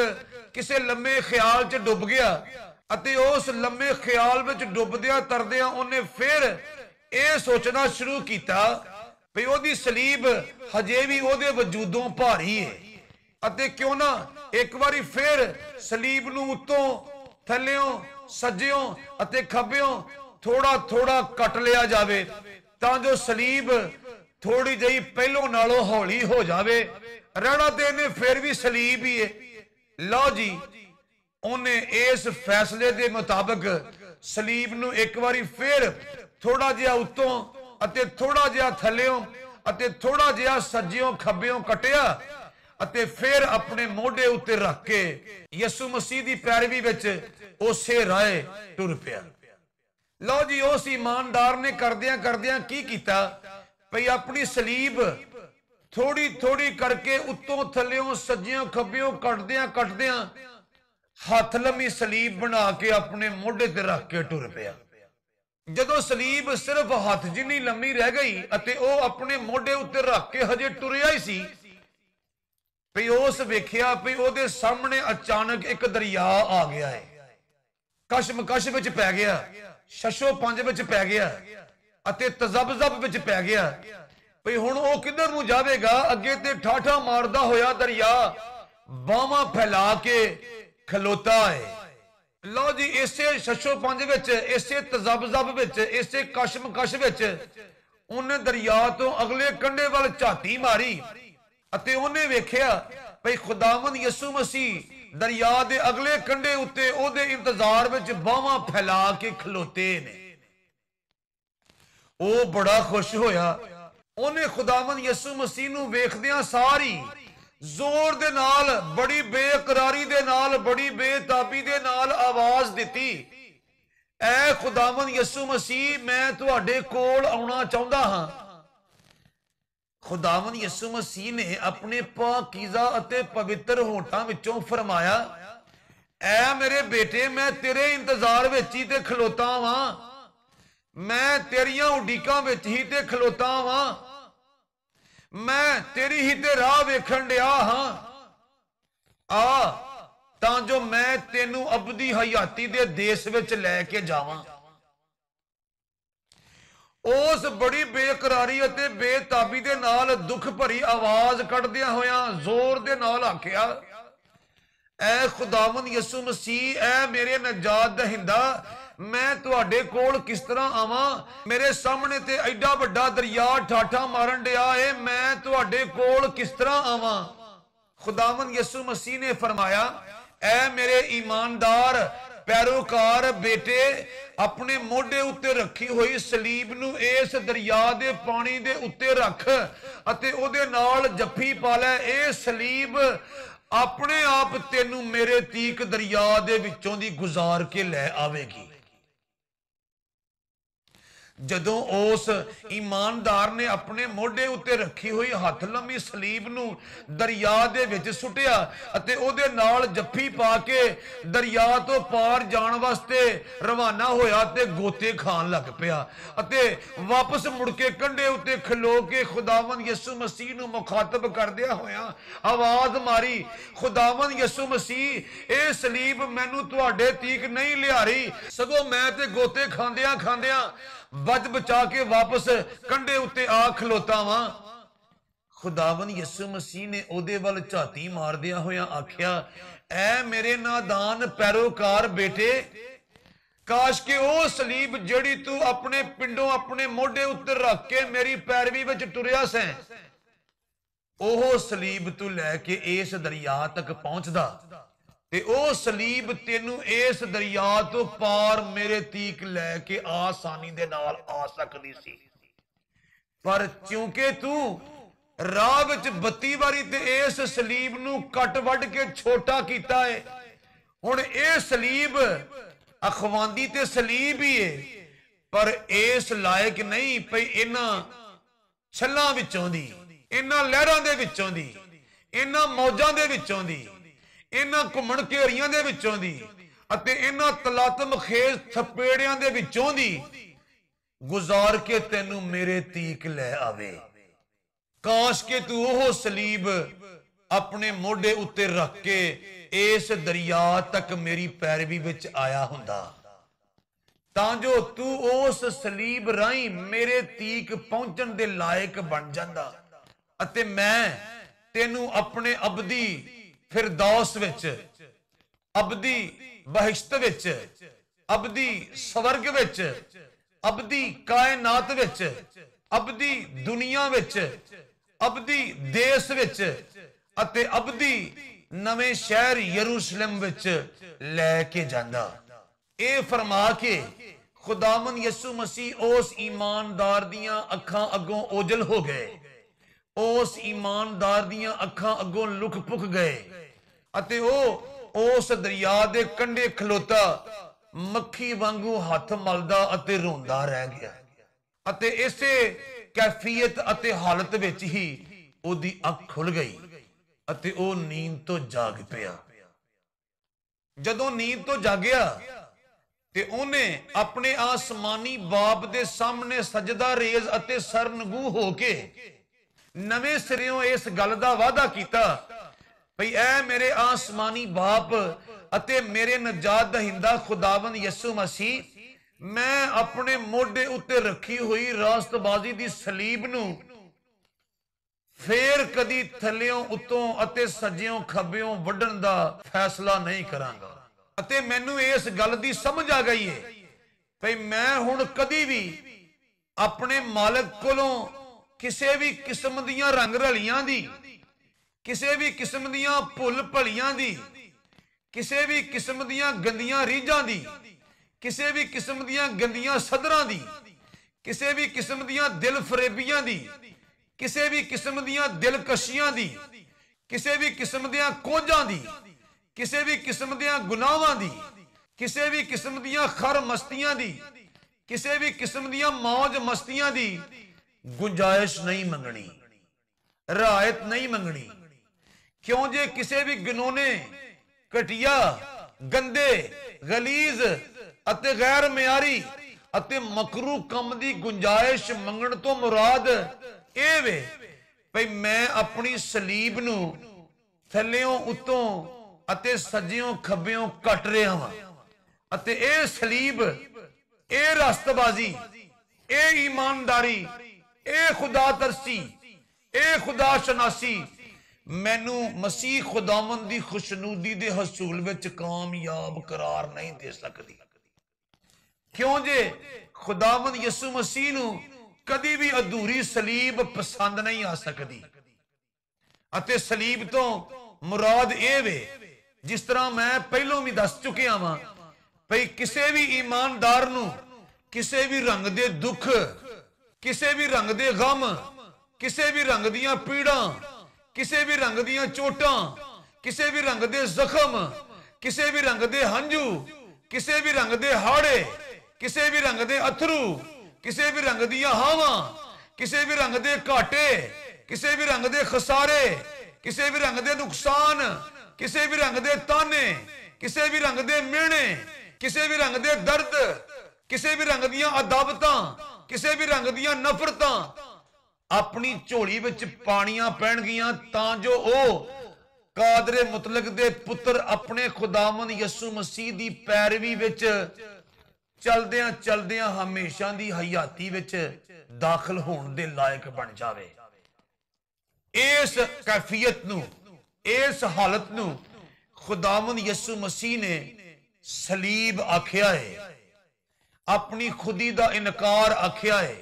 ਕਿਸੇ ਲੰਮੇ ਖਿਆਲ 'ਚ ਡੁੱਬ ਗਿਆ ਅਤੇ ਉਸ ਲੰਮੇ ਖਿਆਲ ਵਿੱਚ ਡੁੱਬਦਿਆਂ ਤਰਦਿਆਂ ਉਹਨੇ ਫਿਰ ਇਹ ਸੋਚਣਾ ਸ਼ੁਰੂ ਕੀਤਾ ਵੀ ਉਹਦੀ ਸਲੀਬ ਹਜੇ ਵੀ ਉਹਦੇ ਵਜੂਦੋਂ ਭਾਰੀ ਹੈ ਅਤੇ ਕਿਉਂ ਨਾ ਇੱਕ ਵਾਰੀ ਫਿਰ ਸਲੀਬ ਨੂੰ ਉੱਤੋਂ ਥੱਲਿਓਂ, ਸੱਜਿਓਂ ਅਤੇ ਖੱਬਿਓਂ ਥੋੜਾ ਥੋੜਾ ਕੱਟ ਲਿਆ ਜਾਵੇ ਤਾਂ ਜੋ ਸਲੀਬ ਥੋੜੀ ਜਿਹੀ ਪਹਿਲੋਂ ਨਾਲੋਂ ਹੌਲੀ ਹੋ ਜਾਵੇ ਰਹਿਣਾ ਤੇ ਇਹਨੇ ਫਿਰ ਵੀ ਸਲੀਬ ਹੀ ਹੈ ਲਓ ਜੀ, ਉਹਨੇ ਇਸ ਫੈਸਲੇ ਦੇ ਮੁਤਾਬਕ ਸਲੀਬ ਨੂੰ ਇੱਕ ਵਾਰੀ ਫਿਰ ਥੋੜਾ ਜਿਹਾ ਉੱਤੋਂ ਅਤੇ ਥੋੜਾ ਜਿਹਾ ਥੱਲਿਓਂ ਅਤੇ ਥੋੜਾ ਜਿਹਾ ਸੱਜਿਓਂ ਖੱਬਿਓਂ ਕਟਿਆ ਅਤੇ ਫਿਰ ਆਪਣੇ ਮੋਢੇ ਉੱਤੇ ਰੱਖ ਕੇ ਯਿਸੂ ਮਸੀਹ ਦੀ ਪੈਰਵੀ ਵਿੱਚ ਉਸੇ ਰਾਹ ਟੁਰ ਪਿਆ। ਲਓ ਜੀ ਉਸ ਇਮਾਨਦਾਰ ਨੇ ਕਰਦਿਆਂ ਕਰਦਿਆਂ ਕੀ ਕੀਤਾ? ਭਈ ਆਪਣੀ ਸਲੀਬ ਥੋੜੀ ਥੋੜੀ ਕਰਕੇ ਉੱਤੋਂ ਥੱਲਿਓਂ ਸੱਜਿਓਂ ਖੱਬਿਓਂ ਕੱਟਦਿਆਂ ਕੱਟਦਿਆਂ ਹੱਥ ਲੰਮੀ ਸਲੀਬ ਬਣਾ ਕੇ ਆਪਣੇ ਮੋਢੇ ਤੇ ਰੱਖ ਕੇ ਟੁਰ ਪਿਆ। ਜਦੋਂ ਸਲੀਬ ਸਿਰਫ ਹੱਥ ਜਿੰਨੀ ਲੰਮੀ ਰਹਿ ਗਈ ਅਤੇ ਉਹ ਆਪਣੇ ਮੋਢੇ ਉੱਤੇ ਰੱਖ ਕੇ ਹਜੇ ਟੁਰਿਆ ਹੀ ਸੀ ਵੀ ਉਸ ਵੇਖਿਆ ਵੀ ਉਹਦੇ ਸਾਹਮਣੇ ਅਚਾਨਕ ਇੱਕ ਦਰਿਆ ਆ ਗਿਆ ਹੈ ਕਸ਼ਮਕਸ਼ ਵਿੱਚ ਪੈ ਗਿਆ, ਸ਼ਸ਼ੋ ਪੰਜ ਵਿੱਚ ਪੈ ਗਿਆ ਅਤੇ ਤਜ਼ਬਜ਼ਬ ਵਿੱਚ ਪੈ ਗਿਆ। ਵੀ ਹੁਣ ਉਹ ਕਿੱਧਰ ਨੂੰ ਜਾਵੇਗਾ? ਅੱਗੇ ਤੇ ਠਾਠਾ ਮਾਰਦਾ ਹੋਇਆ ਦਰਿਆ ਬਾਹਾਂ ਫੈਲਾ ਕੇ ਖਲੋਤਾ ਹੈ ਲਓ ਜੀ, ਇਸੇ ਸ਼ਸ਼ੋ ਪੰਜ ਵਿੱਚ, ਇਸੇ ਤਜ਼ਬਜ਼ਬ ਵਿੱਚ, ਇਸੇ ਕਸ਼ਮਕਸ਼ ਵਿੱਚ ਉਹਨੇ ਦਰਿਆ ਤੋਂ ਅਗਲੇ ਕੰਢੇ ਵੱਲ ਝਾਤੀ ਮਾਰੀ ਅਤੇ ਉਹਨੇ ਵੇਖਿਆ ਭਈ ਖੁਦਾਵੰਦ ਯਿਸੂ ਮਸੀਹ ਦਰਿਆ ਦੇ ਅਗਲੇ ਕੰਢੇ ਉੱਤੇ ਉਹਦੇ ਇੰਤਜ਼ਾਰ ਵਿੱਚ ਬਾਹਾਂ ਫੈਲਾ ਕੇ ਖਲੋਤੇ ਨੇ। ਉਹ ਬੜਾ ਖੁਸ਼ ਹੋਇਆ ਉਹਨੇ ਖੁਦਾਵੰਦ ਯਿਸੂ ਮਸੀਹ ਨੂੰ ਵੇਖਦਿਆਂ ਸਾਰੀ ਜ਼ੋਰ ਦੇ ਨਾਲ, ਬੜੀ ਬੇਕਰਾਰੀ ਦੇ ਨਾਲ, ਬੜੀ ਬੇਤਾਬੀ ਦੇ ਨਾਲ ਆਵਾਜ਼ ਦਿੱਤੀ। ਐ ਖੁਦਾਵੰਦ ਯਿਸੂ ਮਸੀਹ, ਮੈਂ ਤੁਹਾਡੇ ਕੋਲ ਆਉਣਾ ਚਾਹੁੰਦਾ ਹਾਂ। ਖੁਦਾਵੰਦ ਯਿਸੂ ਮਸੀਹ ਨੇ ਆਪਣੇ ਪਾਕੀਜ਼ਾ ਅਤੇ ਪਵਿੱਤਰ ਹੋਠਾਂ ਵਿੱਚੋਂ ਫਰਮਾਇਆ, ਐ ਮੇਰੇ ਬੇਟੇ, ਮੈਂ ਤੇਰੇ ਇੰਤਜ਼ਾਰ ਵਿੱਚ ਹੀ ਤੇ ਖਲੋਤਾ ਵਾਂ। ਮੈਂ ਤੇਰੀਆਂ ਉਡੀਕਾਂ ਵਿੱਚ ਹੀ ਤੇ ਖਲੋਤਾ ਵਾਂ। ਮੈਂ ਤੇਰੀ ਹੀ ਤੇ ਰਾਹ ਵੇਖਣ ਡਿਆ ਹਾਂ। ਆ, ਤਾਂ ਜੋ ਮੈਂ ਤੈਨੂੰ ਅਬਦੀ ਹਯਾਤੀ ਦੇ ਦੇਸ਼ ਵਿੱਚ ਲੈ ਕੇ ਜਾਵਾਂ। ਉਸ ਬੜੀ ਬੇਕਰਾਰੀ ਅਤੇ ਬੇਤਾਬੀ ਦੇ ਨਾਲ ਦੁੱਖ ਭਰੀ ਆਵਾਜ਼ ਕੱਢਦਿਆਂ ਹੋਇਆਂ ਜ਼ੋਰ ਦੇ ਨਾਲ ਆਖਿਆ, ਐ ਖੁਦਾਵੰਦ ਯਿਸੂ ਮਸੀਹ, ਐ ਮੇਰੇ ਨਜਾਤ ਦਹਿੰਦਾ ਮੈਂ ਤੁਹਾਡੇ ਕੋਲ ਕਿਸ ਤਰ੍ਹਾਂ ਆਵਾਂ? ਮੇਰੇ ਸਾਹਮਣੇ ਤੇ ਐਡਾ ਵੱਡਾ ਦਰਿਆ ਠਾਠਾ ਮਾਰਨ ਡਿਆ ਏ, ਮੈਂ ਤੁਹਾਡੇ ਕੋਲ ਕਿਸ ਤਰ੍ਹਾਂ ਆਵਾਂ? ਖੁਦਾਵੰਦ ਯਿਸੂ ਮਸੀਹ ਨੇ ਫਰਮਾਇਆ, ਐ ਮੇਰੇ ਈਮਾਨਦਾਰ ਪੈਰੋਕਾਰ ਬੇਟੇ, ਆਪਣੇ ਮੋਢੇ ਉੱਤੇ ਰੱਖੀ ਹੋਈ ਸਲੀਬ ਨੂੰ ਇਸ ਦਰਿਆ ਦੇ ਪਾਣੀ ਦੇ ਉੱਤੇ ਰੱਖ ਅਤੇ ਉਹਦੇ ਨਾਲ ਜੱਫੀ ਪਾ ਲੈ। ਇਹ ਸਲੀਬ ਆਪਣੇ ਆਪ ਤੈਨੂੰ ਮੇਰੇ ਤੀਕ ਦਰਿਆ ਦੇ ਵਿੱਚੋਂ ਦੀ ਗੁਜ਼ਾਰ ਕੇ ਲੈ ਆਵੇਗੀ। ਜਦੋਂ ਉਸ ਇਮਾਨਦਾਰ ਨੇ ਆਪਣੇ ਮੋਢੇ ਉੱਤੇ ਰੱਖੀ ਹੋਈ ਹੱਥ ਲੰਮੀ ਸਲੀਬ ਨੂੰ ਦਰਿਆ ਦੇ ਵਿੱਚ ਸੁੱਟਿਆ ਅਤੇ ਉਹਦੇ ਨਾਲ ਜੱਫੀ ਪਾ ਕੇ ਦਰਿਆ ਤੋਂ ਪਾਰ ਜਾਣ ਵਾਸਤੇ ਰਵਾਨਾ ਹੋਇਆ ਤੇ ਗੋਤੇ ਖਾਣ ਲੱਗ ਪਿਆ ਅਤੇ ਵਾਪਸ ਮੁੜ ਕੇ ਕੰਢੇ ਉੱਤੇ ਖਲੋ ਕੇ ਖੁਦਾਵੰਦ ਯਿਸੂ ਮਸੀਹ ਨੂੰ ਮੁਖਾਤਬ ਕਰਦਿਆਂ ਹੋਇਆ ਆਵਾਜ਼ ਮਾਰੀ, ਖੁਦਾਵੰਦ ਯਿਸੂ ਮਸੀਹ, ਇਹ ਸਲੀਬ ਮੈਨੂੰ ਤੁਹਾਡੇ ਤੀਕ ਨਹੀਂ ਲਿਆਰੀ। ਸਗੋਂ ਮੈਂ ਤੇ ਗੋਤੇ ਖਾਂਦਿਆਂ ਖਾਂਦਿਆਂ ਬਚ ਬਚਾ ਕੇ ਵਾਪਸ ਕੰਡੇ ਉੱਤੇ ਆ ਖਲੋਤਾ ਵਾਂ। ਖੁਦਾਵੰ ਯਿਸੂ ਮਸੀਹ ਨੇ ਉਹਦੇ ਵੱਲ ਝਾਤੀ ਮਾਰਦਿਆਂ ਹੋਇਆਂ ਆਖਿਆ, ਐ ਮੇਰੇ ਨਾਦਾਨ ਪੈਰੋਕਾਰ ਬੇਟੇ, ਕਾਸ਼ ਕਿ ਉਹ ਸਲੀਬ ਜਿਹੜੀ ਤੂੰ ਆਪਣੇ ਪਿੰਡੋਂ ਆਪਣੇ ਮੋਢੇ ਉੱਤੇ ਰੱਖ ਕੇ ਮੇਰੀ ਪੈਰਵੀ ਵਿੱਚ ਟੁਰਿਆ ਸੈਂ, ਉਹ ਸਲੀਬ ਤੂੰ ਲੈ ਕੇ ਇਸ ਦਰਿਆ ਤੱਕ ਪਹੁੰਚਦਾ। ਤੇ ਉਹ ਸਲੀਬ ਤੈਨੂੰ ਇਸ ਦਰਿਆ ਤੋਂ ਪਾਰ ਮੇਰੇ ਤੀਕ ਲੈ ਕੇ ਆਸਾਨੀ ਦੇ ਨਾਲ ਆ ਸਕਦੀ ਸੀ। ਪਰ ਕਿਉਂਕਿ ਤੂੰ ਰਾਹ ਵਿੱਚ 32 ਵਾਰੀ ਤੇ ਇਸ ਸਲੀਬ ਨੂੰ ਕੱਟ ਵੱਢ ਕੇ ਛੋਟਾ ਕੀਤਾ ਹੈ ਹੁਣ ਇਹ ਸਲੀਬ ਅਖਵਾਂਦੀ ਤੇ ਸਲੀਬ ਹੀ ਏ, ਪਰ ਇਸ ਲਾਇਕ ਨਹੀਂ ਪਈ ਇਹਨਾਂ ਛੱਲਾਂ ਵਿੱਚੋਂ ਦੀ, ਇਹਨਾਂ ਲਹਿਰਾਂ ਦੇ ਵਿੱਚੋਂ ਦੀ, ਇਹਨਾਂ ਮੌਜਾਂ ਦੇ ਵਿੱਚੋਂ ਦੀ। ਇਹਨਾਂ ਘੁੰਮਣ ਘੇਰੀਆਂ ਦੇ ਵਿੱਚੋਂ ਦੀ ਅਤੇ ਇਹਨਾਂ ਤਲਾਤਮ ਖੇਜ਼ ਥਪੇੜਿਆਂ ਦੇ ਵਿੱਚੋਂ ਦੀ ਗੁਜ਼ਾਰ ਕੇ ਤੈਨੂੰ ਮੇਰੇ ਤੀਕ ਲੈ ਆਵੇ। ਕਾਸ਼ ਕਿ ਤੂੰ ਉਹ ਸਲੀਬ ਆਪਣੇ ਮੋਢੇ ਉੱਤੇ ਰੱਖ ਕੇ ਇਸ ਦਰਿਆ ਤੱਕ ਮੇਰੀ ਪੈਰਵੀ ਵਿੱਚ ਆਇਆ ਹੁੰਦਾ। ਤਾਂ ਜੋ ਤੂੰ ਉਸ ਸਲੀਬ ਰਾਹੀਂ ਮੇਰੇ ਤੀਕ ਪਹੁੰਚਣ ਦੇ ਲਾਇਕ ਬਣ ਜਾਂਦਾ ਅਤੇ ਮੈਂ ਤੈਨੂੰ ਆਪਣੇ ਅਬਦੀ ਫਿਰਦੌਸ ਵਿੱਚ, ਅਬਦੀ ਬਹਿਸ਼ਤ ਵਿੱਚ, ਅਬਦੀ ਸਵਰਗ ਵਿੱਚ, ਅਬਦੀ ਕਾਇਨਾਤ ਵਿੱਚ, ਅਬਦੀ ਦੁਨੀਆ ਵਿੱਚ, ਅਬਦੀ ਦੇਸ਼ ਵਿੱਚ ਅਤੇ ਅਬਦੀ ਨਵੇਂ ਸ਼ਹਿਰ ਯਰੂਸ਼ਲਮ ਵਿੱਚ ਲੈ ਕੇ ਜਾਂਦਾ। ਇਹ ਫਰਮਾ ਕੇ ਖੁਦਾਵੰਦ ਯਿਸੂ ਮਸੀਹ ਉਸ ਈਮਾਨਦਾਰ ਦੀਆਂ ਅੱਖਾਂ ਅੱਗੋਂ ਓਝਲ ਹੋ ਗਏ। ਉਸ ਈਮਾਨਦਾਰ ਦੀਆਂ ਅੱਖਾਂ ਅੱਗੋਂ ਲੁਕ ਪੁਕ ਗਏ। ਅਤੇ ਉਹ ਉਸ ਦਰਿਆ ਦੇ ਕੰਢੇ ਖਲੋਤਾ। ਮੱਖੀ ਵਾਂਗੂ ਹੱਥ ਮਲਦਾ ਅਤੇ ਰੋਂਦਾ ਰਹਿ ਗਿਆ। ਅਤੇ ਇਸੇ ਕੈਫੀਅਤ ਅਤੇ ਹਾਲਤ ਵਿੱਚ ਹੀ ਉਹਦੀ ਅੱਖ ਖੁੱਲ ਗਈ ਅਤੇ ਉਹ ਨੀਂਦ ਤੋਂ ਜਾਗ ਪਿਆ। ਜਦੋਂ ਨੀਂਦ ਤੋਂ ਜਾਗਿਆ ਤੇ ਉਹਨੇ ਆਪਣੇ ਆਸਮਾਨੀ ਬਾਪ ਦੇ ਸਾਹਮਣੇ ਸਜਦਾ ਰੇਜ਼ ਅਤੇ ਸਰਨਗੂ ਹੋ ਕੇ ਨਵੇਂ ਸਿਰਿਓਂ ਇਸ ਗੱਲ ਦਾ ਵਾਅਦਾ ਕੀਤਾ ਭਈ ਐ ਮੇਰੇ ਆਸਮਾਨੀ ਬਾਪ ਅਤੇ ਮੇਰੇ ਨਜਾਤ ਦਹਿੰਦਾ ਖੁਦਾਵੰਦ ਯਿਸੂ ਮਸੀਹ, ਮੈਂ ਆਪਣੇ ਮੋਢੇ ਉੱਤੇ ਰੱਖੀ ਹੋਈ ਰਾਸਤਬਾਜ਼ੀ ਦੀ ਸਲੀਬ ਨੂੰ ਫੇਰ ਕਦੀ ਥੱਲਿਓਂ ਉੱਤੋਂ ਅਤੇ ਸੱਜਿਓਂ ਖੱਬਿਓਂ ਵੱਢਣ ਦਾ ਫੈਸਲਾ ਨਹੀਂ ਕਰਾਂਗਾ। ਅਤੇ ਮੈਨੂੰ ਇਸ ਗੱਲ ਦੀ ਸਮਝ ਆ ਗਈ ਹੈ ਭਈ ਮੈਂ ਹੁਣ ਕਦੀ ਵੀ ਆਪਣੇ ਮਾਲਕ ਕੋਲੋਂ ਕਿਸੇ ਵੀ ਕਿਸਮ ਦੀਆਂ ਰੰਗ ਰਲੀਆਂ ਦੀ ਕਿਸੇ ਵੀ ਕਿਸਮ ਦੀਆਂ ਭੁੱਲ ਭਲੀਆਂ ਦੀ, ਕਿਸੇ ਵੀ ਕਿਸਮ ਦੀਆਂ ਗੰਦੀਆਂ ਰੀਝਾਂ ਦੀ, ਕਿਸੇ ਵੀ ਕਿਸਮ ਦੀਆਂ ਗੰਦੀਆਂ ਸਦਰਾਂ ਦੀ, ਕਿਸੇ ਵੀ ਕਿਸਮ ਦੀਆਂ ਦਿਲ ਫਰੇਬੀਆਂ ਦੀ, ਕਿਸੇ ਵੀ ਕਿਸਮ ਦੀਆਂ ਦਿਲਕਸ਼ੀਆਂ ਦੀ, ਕਿਸੇ ਵੀ ਕਿਸਮ ਦੀਆਂ ਕੋਝਾਂ ਦੀ, ਕਿਸੇ ਵੀ ਕਿਸਮ ਦੀਆਂ ਗੁਨਾਹਾਂ ਦੀ, ਕਿਸੇ ਵੀ ਕਿਸਮ ਦੀਆਂ ਖਰ ਮਸਤੀਆਂ ਦੀ, ਕਿਸੇ ਵੀ ਕਿਸਮ ਦੀਆਂ ਮौज ਮਸਤੀਆਂ ਦੀ ਗੁੰਜਾਇਸ਼ ਨਹੀਂ ਮੰਗਣੀ, ਰਾਇਤ ਨਹੀਂ ਮੰਗਣੀ। ਕਿਉਂ ਜੇ ਕਿਸੇ ਵੀ ਗਨੋਨੇ ਘਟਿਆ, ਗੰਦੇ, ਗਲੀਜ਼ ਅਤੇ ਗੈਰ ਮਿਆਰੀ ਅਤੇ ਮਕਰੂ ਕੰਮ ਦੀ ਗੁੰਜਾਇਸ਼ ਮੰਗਣ ਤੋਂ ਮੁਰਾਦ ਇਹ ਵੇ ਭਈ ਮੈਂ ਆਪਣੀ ਸਲੀਬ ਨੂੰ ਥੱਲਿਓਂ, ਉੱਤੋਂ ਅਤੇ ਸੱਜਿਓਂ, ਖੱਬਿਓਂ ਕੱਟ ਰਿਹਾ ਹਾਂ ਅਤੇ ਇਹ ਸਲੀਬ, ਇਹ ਰਸਤਬਾਜ਼ੀ, ਇਹ ਇਮਾਨਦਾਰੀ ਇਹ ਖੁਦਾ ਤਰਸੀ, ਇਹ ਖੁਦਾ ਸ਼ਨਾਸੀ ਮੈਨੂੰ ਮਸੀਹ ਖੁਦਾਵੰਦ ਦੀ ਖੁਸ਼ਨੂਦੀ ਦੇ ਹਸੂਲ ਵਿੱਚ ਕਾਮਯਾਬ ਕਰਾਰ ਨਹੀਂ ਦੇ ਸਕਦੀ। ਕਿਉਂ ਜੇ ਖੁਦਾਵੰਦ ਯਿਸੂ ਮਸੀਹ ਨੂੰ ਕਦੀ ਵੀ ਅਧੂਰੀ ਸਲੀਬ ਪਸੰਦ ਨਹੀਂ ਆ ਸਕਦੀ? ਅਤੇ ਸਲੀਬ ਤੋਂ ਮੁਰਾਦ ਇਹ ਵੇ, ਜਿਸ ਤਰ੍ਹਾਂ ਮੈਂ ਪਹਿਲਾਂ ਵੀ ਦੱਸ ਚੁੱਕਿਆ ਵਾਂ, ਭਈ ਕਿਸੇ ਵੀ ਇਮਾਨਦਾਰ ਨੂੰ ਕਿਸੇ ਵੀ ਰੰਗ ਦੇ ਦੁੱਖ, ਕਿਸੇ ਵੀ ਰੰਗ ਦੇ ਗਮ, ਕਿਸੇ ਵੀ ਰੰਗ ਦੀਆਂ ਪੀੜਾਂ ਕਿਸੇ ਵੀ ਰੰਗ ਦੀਆਂ ਚੋਟਾਂ ਕਿਸੇ ਵੀ ਰੰਗ ਦੇ ਜ਼ਖਮ ਕਿਸੇ ਵੀ ਰੰਗ ਦੇ ਹੰਝੂ ਕਿਸੇ ਵੀ ਰੰਗ ਦੇ ਹਾੜੇ ਕਿਸੇ ਵੀ ਰੰਗ ਦੇ ਅਥਰੂ ਕਿਸੇ ਵੀ ਰੰਗ ਦੀਆਂ ਹਾਵਾਂ ਕਿਸੇ ਵੀ ਰੰਗ ਦੇ ਘਾਟੇ ਕਿਸੇ ਵੀ ਰੰਗ ਦੇ ਖਸਾਰੇ ਕਿਸੇ ਵੀ ਰੰਗ ਦੇ ਨੁਕਸਾਨ ਕਿਸੇ ਵੀ ਰੰਗ ਦੇ ਤਾਨੇ ਕਿਸੇ ਵੀ ਰੰਗ ਦੇ ਮਿਹਣੇ ਕਿਸੇ ਵੀ ਰੰਗ ਦੇ ਦਰਦ ਕਿਸੇ ਵੀ ਰੰਗ ਦੀਆਂ ਅਦਾਵਤਾਂ ਕਿਸੇ ਵੀ ਰੰਗ ਦੀਆਂ ਨਫ਼ਰਤਾਂ ਆਪਣੀ ਝੋਲੀ ਵਿੱਚ ਪਾਣੀਆਂ ਪੈਣਗੀਆਂ ਤਾਂ ਜੋ ਉਹ ਕਾਦਰੇ ਮੁਤਲਕ ਦੇ ਪੁੱਤਰ ਆਪਣੇ ਖੁਦਾਵੰਦ ਯਿਸੂ ਮਸੀਹ ਦੀ ਪੈਰਵੀ ਵਿੱਚ ਚਲਦਿਆਂ ਚਲਦਿਆਂ ਹਮੇਸ਼ਾ ਦੀ ਹਯਾਤੀ ਵਿੱਚ ਦਾਖਲ ਹੋਣ ਦੇ ਲਾਇਕ ਬਣ ਜਾਵੇ। ਇਸ ਕੈਫੀਅਤ ਨੂੰ, ਇਸ ਹਾਲਤ ਨੂੰ ਖੁਦਾਵੰਦ ਯਿਸੂ ਮਸੀਹ ਨੇ ਸਲੀਬ ਆਖਿਆ ਹੈ ਆਪਣੀ ਖੁਦੀ ਦਾ ਇਨਕਾਰ ਆਖਿਆ ਹੈ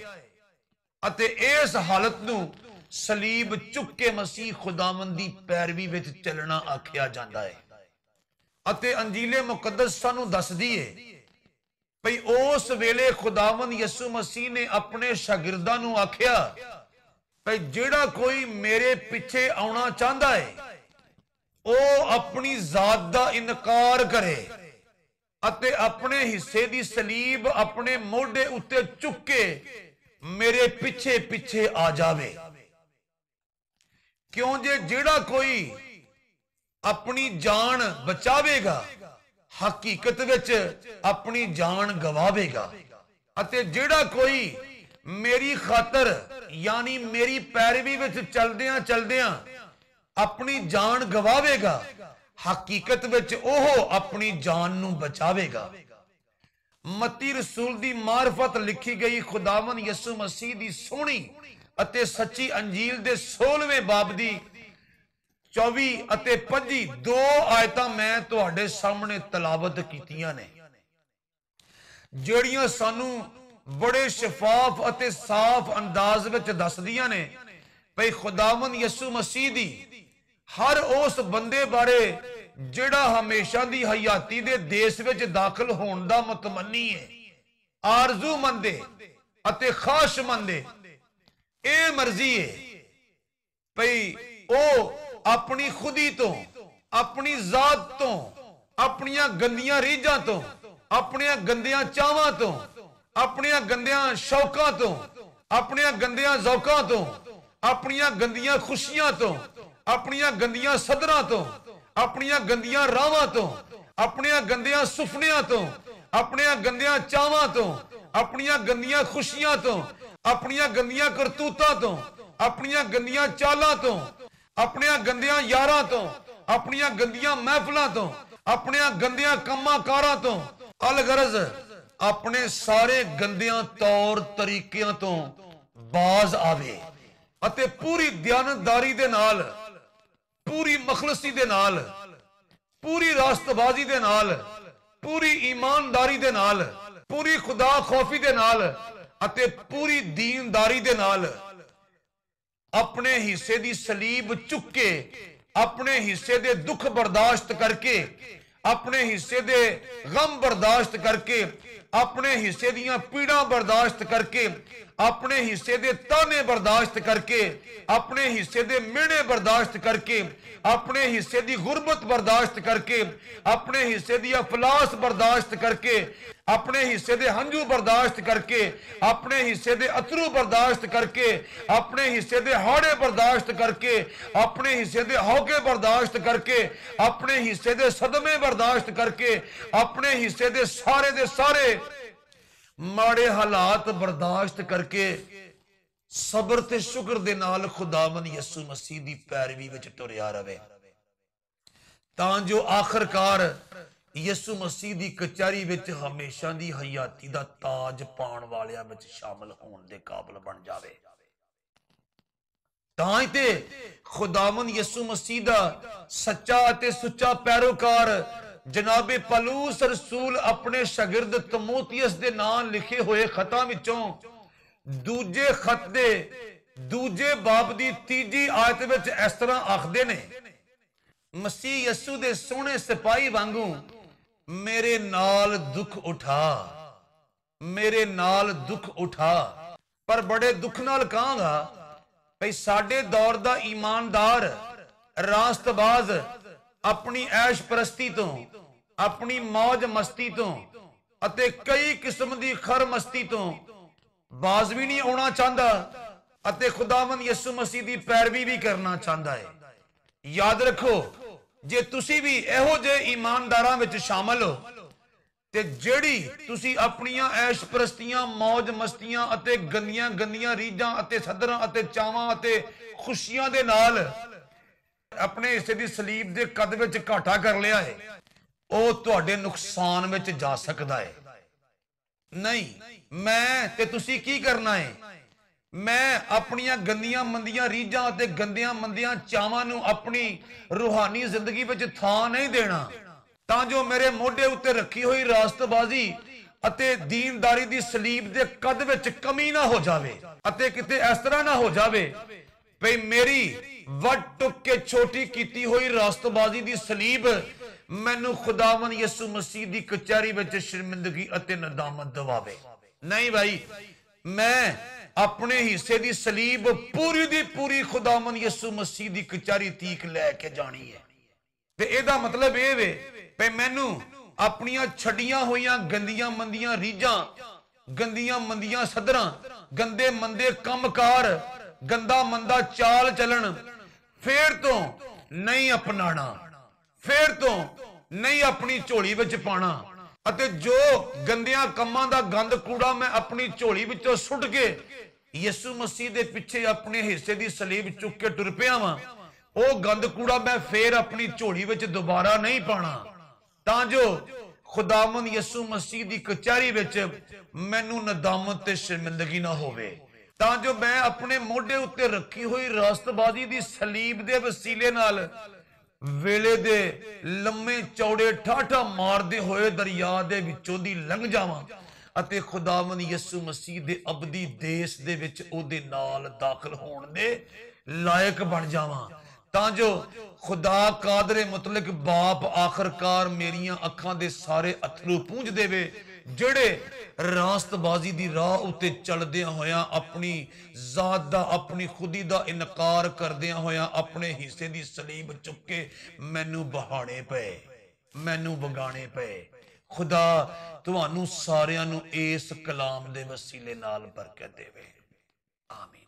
ਅਤੇ ਇਸ ਹਾਲਤ ਨੂੰ ਸਲੀਬ ਚੁੱਕ ਕੇ ਮਸੀਹ ਖੁਦਾਵੰਦ ਦੀ ਪੈਰਵੀ ਵਿੱਚ ਚੱਲਣਾ ਆਖਿਆ ਜਾਂਦਾ ਹੈ। ਅਤੇ ਅੰਜੀਲੇ ਮੁਕੱਦਸ ਸਾਨੂੰ ਦੱਸਦੀ ਹੈ ਭਈ ਉਸ ਵੇਲੇ ਖੁਦਾਵੰਦ ਯਿਸੂ ਮਸੀਹ ਨੇ ਆਪਣੇ ਸ਼ਾਗਿਰਦਾਂ ਨੂੰ ਆਖਿਆ ਭਈ ਜਿਹੜਾ ਕੋਈ ਮੇਰੇ ਪਿੱਛੇ ਆਉਣਾ ਚਾਹੁੰਦਾ ਹੈ, ਉਹ ਆਪਣੀ ਜ਼ਾਤ ਦਾ ਇਨਕਾਰ ਕਰੇ ਅਤੇ ਆਪਣੇ ਹਿੱਸੇ ਦੀ ਸਲੀਬ ਆਪਣੇ ਮੋਢੇ ਉੱਤੇ ਚੁੱਕ ਕੇ ਮੇਰੇ ਪਿੱਛੇ ਪਿੱਛੇ ਆ ਜਾਵੇ। ਕਿਉਂ ਜੇ ਜਿਹੜਾ ਕੋਈ ਆਪਣੀ ਜਾਨ ਬਚਾਵੇਗਾ, ਹਕੀਕਤ ਵਿੱਚ ਆਪਣੀ ਜਾਨ ਗਵਾਵੇਗਾ ਅਤੇ ਜਿਹੜਾ ਕੋਈ ਮੇਰੀ ਖਾਤਰ ਯਾਨੀ ਮੇਰੀ ਪੈਰਵੀ ਵਿੱਚ ਚਲਦਿਆਂ ਚਲਦਿਆਂ ਆਪਣੀ ਜਾਨ ਗਵਾਵੇਗਾ, ਹਕੀਕਤ ਵਿੱਚ ਉਹ ਆਪਣੀ ਜਾਨ ਨੂੰ ਬਚਾਵੇਗਾ। ਮਤੀ ਰਸੂਲ ਦੀ ਮਾਰਫਤ ਲਿਖੀ ਗਈ, ਖੁਦਾਵੰਦ ਯਿਸੂ ਮਸੀਹ ਦੀ ਸੋਹਣੀ ਅਤੇ ਸੱਚੀ ਅੰਜੀਲ ਦੇ 16ਵੇਂ ਬਾਬ ਦੀ 24 ਅਤੇ 25 ਦੋ ਆਇਤਾਂ ਮੈਂ ਤੁਹਾਡੇ ਸਾਹਮਣੇ ਤਲਾਵਤ ਕੀਤੀਆਂ ਨੇ। ਜਿਹੜੀਆਂ ਸਾਨੂੰ ਬੜੇ ਸ਼ਫਾਫ ਅਤੇ ਸਾਫ਼ ਅੰਦਾਜ਼ ਵਿੱਚ ਦੱਸਦੀਆਂ ਨੇ, ਭਈ ਖੁਦਾਵੰਦ ਯਿਸੂ ਮਸੀਹ ਦੀ ਹਰ ਉਸ ਬੰਦੇ ਬਾਰੇ ਜਿਹੜਾ ਹਮੇਸ਼ਾ ਦੀ ਹਯਾਤੀ ਦੇ ਦੇਸ਼ ਵਿੱਚ ਦਾਖਲ ਹੋਣ ਦਾ ਮਤਮੰਨੀ ਹੈ। ਆਰਜ਼ੂ ਮੰਦੇ ਅਤੇ ਖਾਸ਼ ਮੰਦੇ ਇਹ ਮਰਜ਼ੀ ਹੈ ਭਈ ਉਹ ਆਪਣੀ ਖੁਦੀ ਤੋਂ, ਆਪਣੀ ਜ਼ਾਤ ਤੋਂ, ਆਪਣੀਆਂ ਗੰਦੀਆਂ ਰੀਝਾਂ ਤੋਂ, ਆਪਣੀਆਂ ਗੰਦੀਆਂ ਚਾਹਾਂ ਤੋਂ, ਆਪਣੀਆਂ ਗੰਦੀਆਂ ਸ਼ੌਕਾਂ ਤੋਂ, ਆਪਣੀਆਂ ਗੰਦੀਆਂ ਜ਼ੌਕਾਂ ਤੋਂ, ਆਪਣੀਆਂ ਗੰਦੀਆਂ ਖੁਸ਼ੀਆਂ ਤੋਂ, ਆਪਣੀਆਂ ਗੰਦੀਆਂ ਸਦਰਾਂ ਤੋਂ ਆਪਣੀਆਂ ਗੰਦੀਆਂ ਰਾਵਾਂ ਤੋਂ, ਆਪਣੀਆਂ ਗੰਦੀਆਂ ਸੁਪਨਿਆਂ ਤੋਂ, ਆਪਣੀਆਂ ਗੰਦੀਆਂ ਚਾਹਾਂ ਤੋਂ, ਆਪਣੀਆਂ ਗੰਦੀਆਂ ਖੁਸ਼ੀਆਂ ਤੋਂ, ਆਪਣੀਆਂ ਗੰਦੀਆਂ ਕਰਤੂਤਾਂ ਤੋਂ, ਆਪਣੀਆਂ ਗੰਦੀਆਂ ਚਾਲਾਂ ਤੋਂ, ਆਪਣੀਆਂ ਗੰਦੀਆਂ ਯਾਰਾਂ ਤੋਂ, ਆਪਣੀਆਂ ਗੰਦੀਆਂ ਮਹਿਫਲਾਂ ਤੋਂ, ਆਪਣੀਆਂ ਗੰਦੀਆਂ ਕੰਮਾਂ ਕਾਰਾਂ ਤੋਂ, ਅਲਗਰਜ਼ ਆਪਣੇ ਸਾਰੇ ਗੰਦਿਆਂ ਤੌਰ ਤਰੀਕਿਆਂ ਤੋਂ ਬਾਜ਼ ਆਵੇ ਅਤੇ ਪੂਰੀ ਦਿਆਨਤਦਾਰੀ ਦੇ ਨਾਲ ਪੂਰੀ ਮਖਲਸੀ ਦੇ ਨਾਲ ਪੂਰੀ ਰਾਸਤਬਾਜ਼ੀ ਦੇ ਨਾਲ ਪੂਰੀ ਇਮਾਨਦਾਰੀ ਦੇ ਨਾਲ ਪੂਰੀ ਖੁਦਾ ਖੌਫੀ ਦੇ ਨਾਲ ਅਤੇ ਪੂਰੀ ਦੀਨਦਾਰੀ ਦੇ ਨਾਲ ਆਪਣੇ ਹਿੱਸੇ ਦੀ ਸਲੀਬ ਚੁੱਕ ਕੇ ਆਪਣੇ ਹਿੱਸੇ ਦੇ ਦੁੱਖ ਬਰਦਾਸ਼ਤ ਕਰਕੇ ਆਪਣੇ ਹਿੱਸੇ ਦੇ ਗਮ ਬਰਦਾਸ਼ਤ ਕਰਕੇ ਆਪਣੇ ਹਿੱਸੇ ਦੀਆਂ ਪੀੜਾਂ ਬਰਦਾਸ਼ਤ ਕਰਕੇ ਆਪਣੇ ਹਿੱਸੇ ਦੇ ਤਾਨੇ ਬਰਦਾਸ਼ਤ ਕਰਕੇ ਆਪਣੇ ਹਿੱਸੇ ਦੇ ਮਿਹਣੇ ਬਰਦਾਸ਼ਤ ਕਰਕੇ ਆਪਣੇ ਹਿੱਸੇ ਦੀ ਗੁਰਬਤ ਬਰਦਾਸ਼ਤ ਕਰਕੇ ਆਪਣੇ ਹਿੱਸੇ ਦੀ ਅਫਲਾਸ ਬਰਦਾਸ਼ਤ ਕਰਕੇ ਆਪਣੇ ਹਿੱਸੇ ਦੇ ਹੰਝੂ ਬਰਦਾਸ਼ਤ ਕਰਕੇ ਆਪਣੇ ਹਿੱਸੇ ਦੇ ਅਥਰੂ ਬਰਦਾਸ਼ਤ ਕਰਕੇ ਆਪਣੇ ਹਿੱਸੇ ਦੇ ਹਾੜੇ ਬਰਦਾਸ਼ਤ ਕਰਕੇ ਆਪਣੇ ਹਿੱਸੇ ਦੇ ਹੌਕੇ ਬਰਦਾਸ਼ਤ ਕਰਕੇ ਆਪਣੇ ਹਿੱਸੇ ਦੇ ਸਦਮੇ ਬਰਦਾਸ਼ਤ ਕਰਕੇ ਆਪਣੇ ਹਿੱਸੇ ਦੇ ਸਾਰੇ ਦੇ ਸਾਰੇ ਮਾੜੇ ਹਾਲਾਤ ਬਰਦਾਸ਼ਤ ਕਰਕੇ ਸਬਰ ਤੇ ਸ਼ੁਕਰ ਦੇ ਨਾਲ ਖੁਦਾਵੰਦ ਯਿਸੂ ਮਸੀਹ ਦੀ ਪੈਰਵੀ ਵਿੱਚ ਟੁਰਿਆ ਰਵੇ। ਤਾਂ ਜੋ ਆਖਰਕਾਰ ਯਿਸੂ ਮਸੀਹ ਦੀ ਕਚਹਿਰੀ ਵਿੱਚ ਹਮੇਸ਼ਾ ਦੀ ਹਯਾਤੀ ਦਾ ਤਾਜ ਪਾਉਣ ਵਾਲਿਆਂ ਵਿੱਚ ਸ਼ਾਮਲ ਹੋਣ ਦੇ ਕਾਬਿਲ ਬਣ ਜਾਵੇ। ਤਾਂ ਹੀ ਤੇ ਖੁਦਾਵੰਦ ਯਿਸੂ ਮਸੀਹ ਦਾ ਸੱਚਾ ਅਤੇ ਸੁੱਚਾ ਪੈਰੋਕਾਰ ਜਨਾਬੇ ਪਲੂਸ ਰਸੂਲ ਆਪਣੇ ਸ਼ਾਗਿਰਦ ਤਮੋਥੀਅਸ ਦੇ ਨਾਂ ਲਿਖੇ ਹੋਏ ਖਤਾਂ ਵਿੱਚੋਂ ਦੂਜੇ ਖਤ ਦੇ ਦੂਜੇ ਬਾਬ ਦੀ ਤੀਜੀ ਆਇਤ ਵਿੱਚ ਇਸ ਤਰ੍ਹਾਂ ਆਖਦੇ ਨੇ, ਮਸੀਹ ਯਸੂ ਦੇ ਸੋਹਣੇ ਸਿਪਾਹੀ ਵਾਂਗੂ, ਮੇਰੇ ਨਾਲ ਦੁੱਖ ਉਠਾ, ਮੇਰੇ ਨਾਲ ਦੁੱਖ ਉਠਾ, ਪਰ ਬੜੇ ਦੁੱਖ ਨਾਲ ਕਹਾਂਗਾ, ਭਈ ਸਾਡੇ ਦੌਰ ਦਾ ਇਮਾਨਦਾਰ ਰਾਸਤਬਾਜ਼ ਆਪਣੀ ਐਸ਼ ਪ੍ਰਸਤੀ ਤੋਂ, ਆਪਣੀ ਮौज ਮਸਤੀ ਤੋਂ ਅਤੇ ਕਈ ਕਿਸਮ ਦੀ ਖਰ ਮਸਤੀ ਤੋਂ ਬਾਜ਼ ਵੀ ਨਹੀਂ ਆਉਣਾ ਚਾਹੁੰਦਾ ਅਤੇ ਖੁਦਾਵੰਦ ਯਿਸੂ ਮਸੀਹ ਦੀ ਪੈਰਵੀ ਵੀ ਕਰਨਾ ਚਾਹੁੰਦਾ ਹੈ ਯਾਦ ਰੱਖੋ, ਜੇ ਤੁਸੀਂ ਵੀ ਇਹੋ ਜਿਹੇ ਇਮਾਨਦਾਰਾਂ ਵਿੱਚ ਸ਼ਾਮਲ ਹੋ ਤੇ ਜਿਹੜੀ ਤੁਸੀਂ ਆਪਣੀਆਂ ਐਸ਼ ਪ੍ਰਸਤੀਆਂ ਮौज ਮਸਤੀਆਂ ਅਤੇ ਗੰਦੀਆਂ ਗੰਦੀਆਂ ਰੀਝਾਂ ਅਤੇ ਸਦਰਾਂ ਅਤੇ ਚਾਵਾਂ ਅਤੇ ਖੁਸ਼ੀਆਂ ਦੇ ਨਾਲ ਆਪਣੇ ਹਿੱਸੇ ਦੀ ਸਲੀਬ ਦੇ ਕਦ ਵਿੱਚ ਘਾਟਾ ਕਰ ਲਿਆ ਹੈ, ਉਹ ਤੁਹਾਡੇ ਨੁਕਸਾਨ ਵਿੱਚ ਜਾ ਸਕਦਾ ਹੈ। ਨਹੀਂ, ਮੈਂ ਤੇ ਤੁਸੀਂ ਕੀ ਕਰਨਾ ਹੈ? ਮੈਂ ਆਪਣੀਆਂ ਗੰਦੀਆਂ ਮੰਦੀਆਂ ਰੀਝਾਂ ਅਤੇ ਗੰਦੀਆਂ ਮੰਦੀਆਂ ਚਾਵਾਂ ਨੂੰ ਆਪਣੀ ਰੂਹਾਨੀ ਜ਼ਿੰਦਗੀ ਵਿੱਚ ਥਾਂ ਨਹੀਂ ਦੇਣਾ। ਤਾਂ ਜੋ ਮੇਰੇ ਮੋਢੇ ਉੱਤੇ ਰੱਖੀ ਹੋਈ ਰਾਸਤਬਾਜ਼ੀ ਅਤੇ ਦੀਨਦਾਰੀ ਦੀ ਸਲੀਬ ਦੇ ਕਦ ਵਿੱਚ ਕਮੀ ਨਾ ਹੋ ਜਾਵੇ ਅਤੇ ਕਿਤੇ ਇਸ ਤਰ੍ਹਾਂ ਨਾ ਹੋ ਜਾਵੇ ਭਈ ਮੇਰੀ ਵੱਟ ਟੁੱਕ ਕੇ ਛੋਟੀ ਕੀਤੀ ਹੋਈ ਰਾਸਤਬਾਜ਼ੀ ਦੀ ਸਲੀਬ ਮੈਨੂੰ ਖੁਦਾਵੰਦ ਯਿਸੂ ਮਸੀਹ ਦੀ ਕਚਹਿਰੀ ਵਿੱਚ ਸ਼ਰਮਿੰਦਗੀ ਅਤੇ ਨਦਾਮਤ ਦਿਵਾਵੇ। ਨਹੀਂ ਭਾਈ, ਮੈਂ ਆਪਣੇ ਹਿੱਸੇ ਦੀ ਸਲੀਬ ਪੂਰੀ ਦੀ ਪੂਰੀ ਖੁਦਾਵੰਦ ਯਿਸੂ ਮਸੀਹ ਦੀ ਕਚਹਿਰੀ ਤੀਕ ਲੈ ਕੇ ਜਾਣੀ ਹੈ। ਤੇ ਇਹਦਾ ਮਤਲਬ ਇਹ ਵੇ ਵੀ ਮੈਨੂੰ ਆਪਣੀਆਂ ਛੱਡੀਆਂ ਹੋਈਆਂ ਗੰਦੀਆਂ ਮੰਦੀਆਂ ਰੀਝਾਂ, ਗੰਦੀਆਂ ਮੰਦੀਆਂ ਸਦਰਾਂ ਗੰਦੇ ਮੰਦੇ ਕੰਮਕਾਰ ਗੰਦਾ ਮੰਦਾ ਚਾਲ ਚੱਲਣ, ਫੇਰ ਤੋਂ ਨਹੀਂ ਅਪਣਾਣਾ, ਫੇਰ ਤੋਂ ਨਹੀਂ ਆਪਣੀ ਝੋਲੀ ਵਿੱਚ ਪਾਣਾ। ਅਤੇ ਜੋ ਗੰਦਿਆਂ ਕੰਮਾਂ ਦਾ ਗੰਦ ਕੂੜਾ ਮੈਂ ਆਪਣੀ ਝੋਲੀ ਵਿੱਚੋਂ ਸੁੱਟ ਕੇ ਯਿਸੂ ਮਸੀਹ ਦੇ ਪਿੱਛੇ ਆਪਣੇ ਹਿੱਸੇ ਦੀ ਸਲੀਬ ਚੁੱਕ ਕੇ ਟੁਰ ਪਿਆ ਵਾਂ, ਉਹ ਗੰਦ ਕੂੜਾ ਮੈਂ ਫੇਰ ਆਪਣੀ ਝੋਲੀ ਵਿੱਚ ਦੁਬਾਰਾ ਨਹੀਂ ਪਾਣਾ। ਤਾਂ ਜੋ ਖੁਦਾਵੰਦ ਯਿਸੂ ਮਸੀਹ ਦੀ ਕਚਹਿਰੀ ਵਿੱਚ ਮੈਨੂੰ ਨਦਾਮਤ ਤੇ ਸ਼ਰਮਿੰਦਗੀ ਨਾ ਹੋਵੇ। ਤਾਂ ਜੋ ਮੈਂ ਆਪਣੇ ਮੋਢੇ ਉੱਤੇ ਰੱਖੀ ਹੋਈ ਰਾਸਤਬਾਜ਼ੀ ਦੀ ਸਲੀਬ ਦੇ ਵਸੀਲੇ ਨਾਲ ਵੇਲੇ ਦੇ ਲੰਮੇ ਚੌੜੇ ਠਾਠਾ ਮਾਰਦੇ ਹੋਏ ਦਰਿਆ ਦੇ ਵਿੱਚੋਂ ਦੀ ਲੰਘ ਜਾਵਾਂ ਅਤੇ ਖੁਦਾਵੰਦ ਯਿਸੂ ਮਸੀਹ ਦੇ ਅਬਦੀ ਦੇਸ਼ ਦੇ ਵਿੱਚ ਉਹਦੇ ਨਾਲ ਦਾਖਲ ਹੋਣ ਦੇ ਲਾਇਕ ਬਣ ਜਾਵਾਂ। ਤਾਂ ਜੋ ਖੁਦਾ ਕਾਦਰੇ ਮੁਤਲਕ ਬਾਪ ਆਖਰਕਾਰ ਮੇਰੀਆਂ ਅੱਖਾਂ ਦੇ ਸਾਰੇ ਅਥਰੂ ਪੂੰਝ ਦੇਵੇ ਜਿਹੜੇ ਰਾਸਤਬਾਜ਼ੀ ਦੀ ਰਾਹ ਉੱਤੇ ਚੱਲਦਿਆਂ ਹੋਇਆਂ ਆਪਣੀ ਜ਼ਾਤ ਦਾ, ਆਪਣੀ ਖੁਦੀ ਦਾ ਇਨਕਾਰ ਕਰਦਿਆਂ ਹੋਇਆਂ ਆਪਣੇ ਹਿੱਸੇ ਦੀ ਸਲੀਬ ਚੁੱਕ ਕੇ ਮੈਨੂੰ ਬਹਾਣੇ ਪਏ, ਮੈਨੂੰ ਵਗਾਣੇ ਪਏ। ਖੁਦਾ ਤੁਹਾਨੂੰ ਸਾਰਿਆਂ ਨੂੰ ਇਸ ਕਲਾਮ ਦੇ ਵਸੀਲੇ ਨਾਲ ਬਰਕਤ ਦੇਵੇ। ਆਮੀਨ।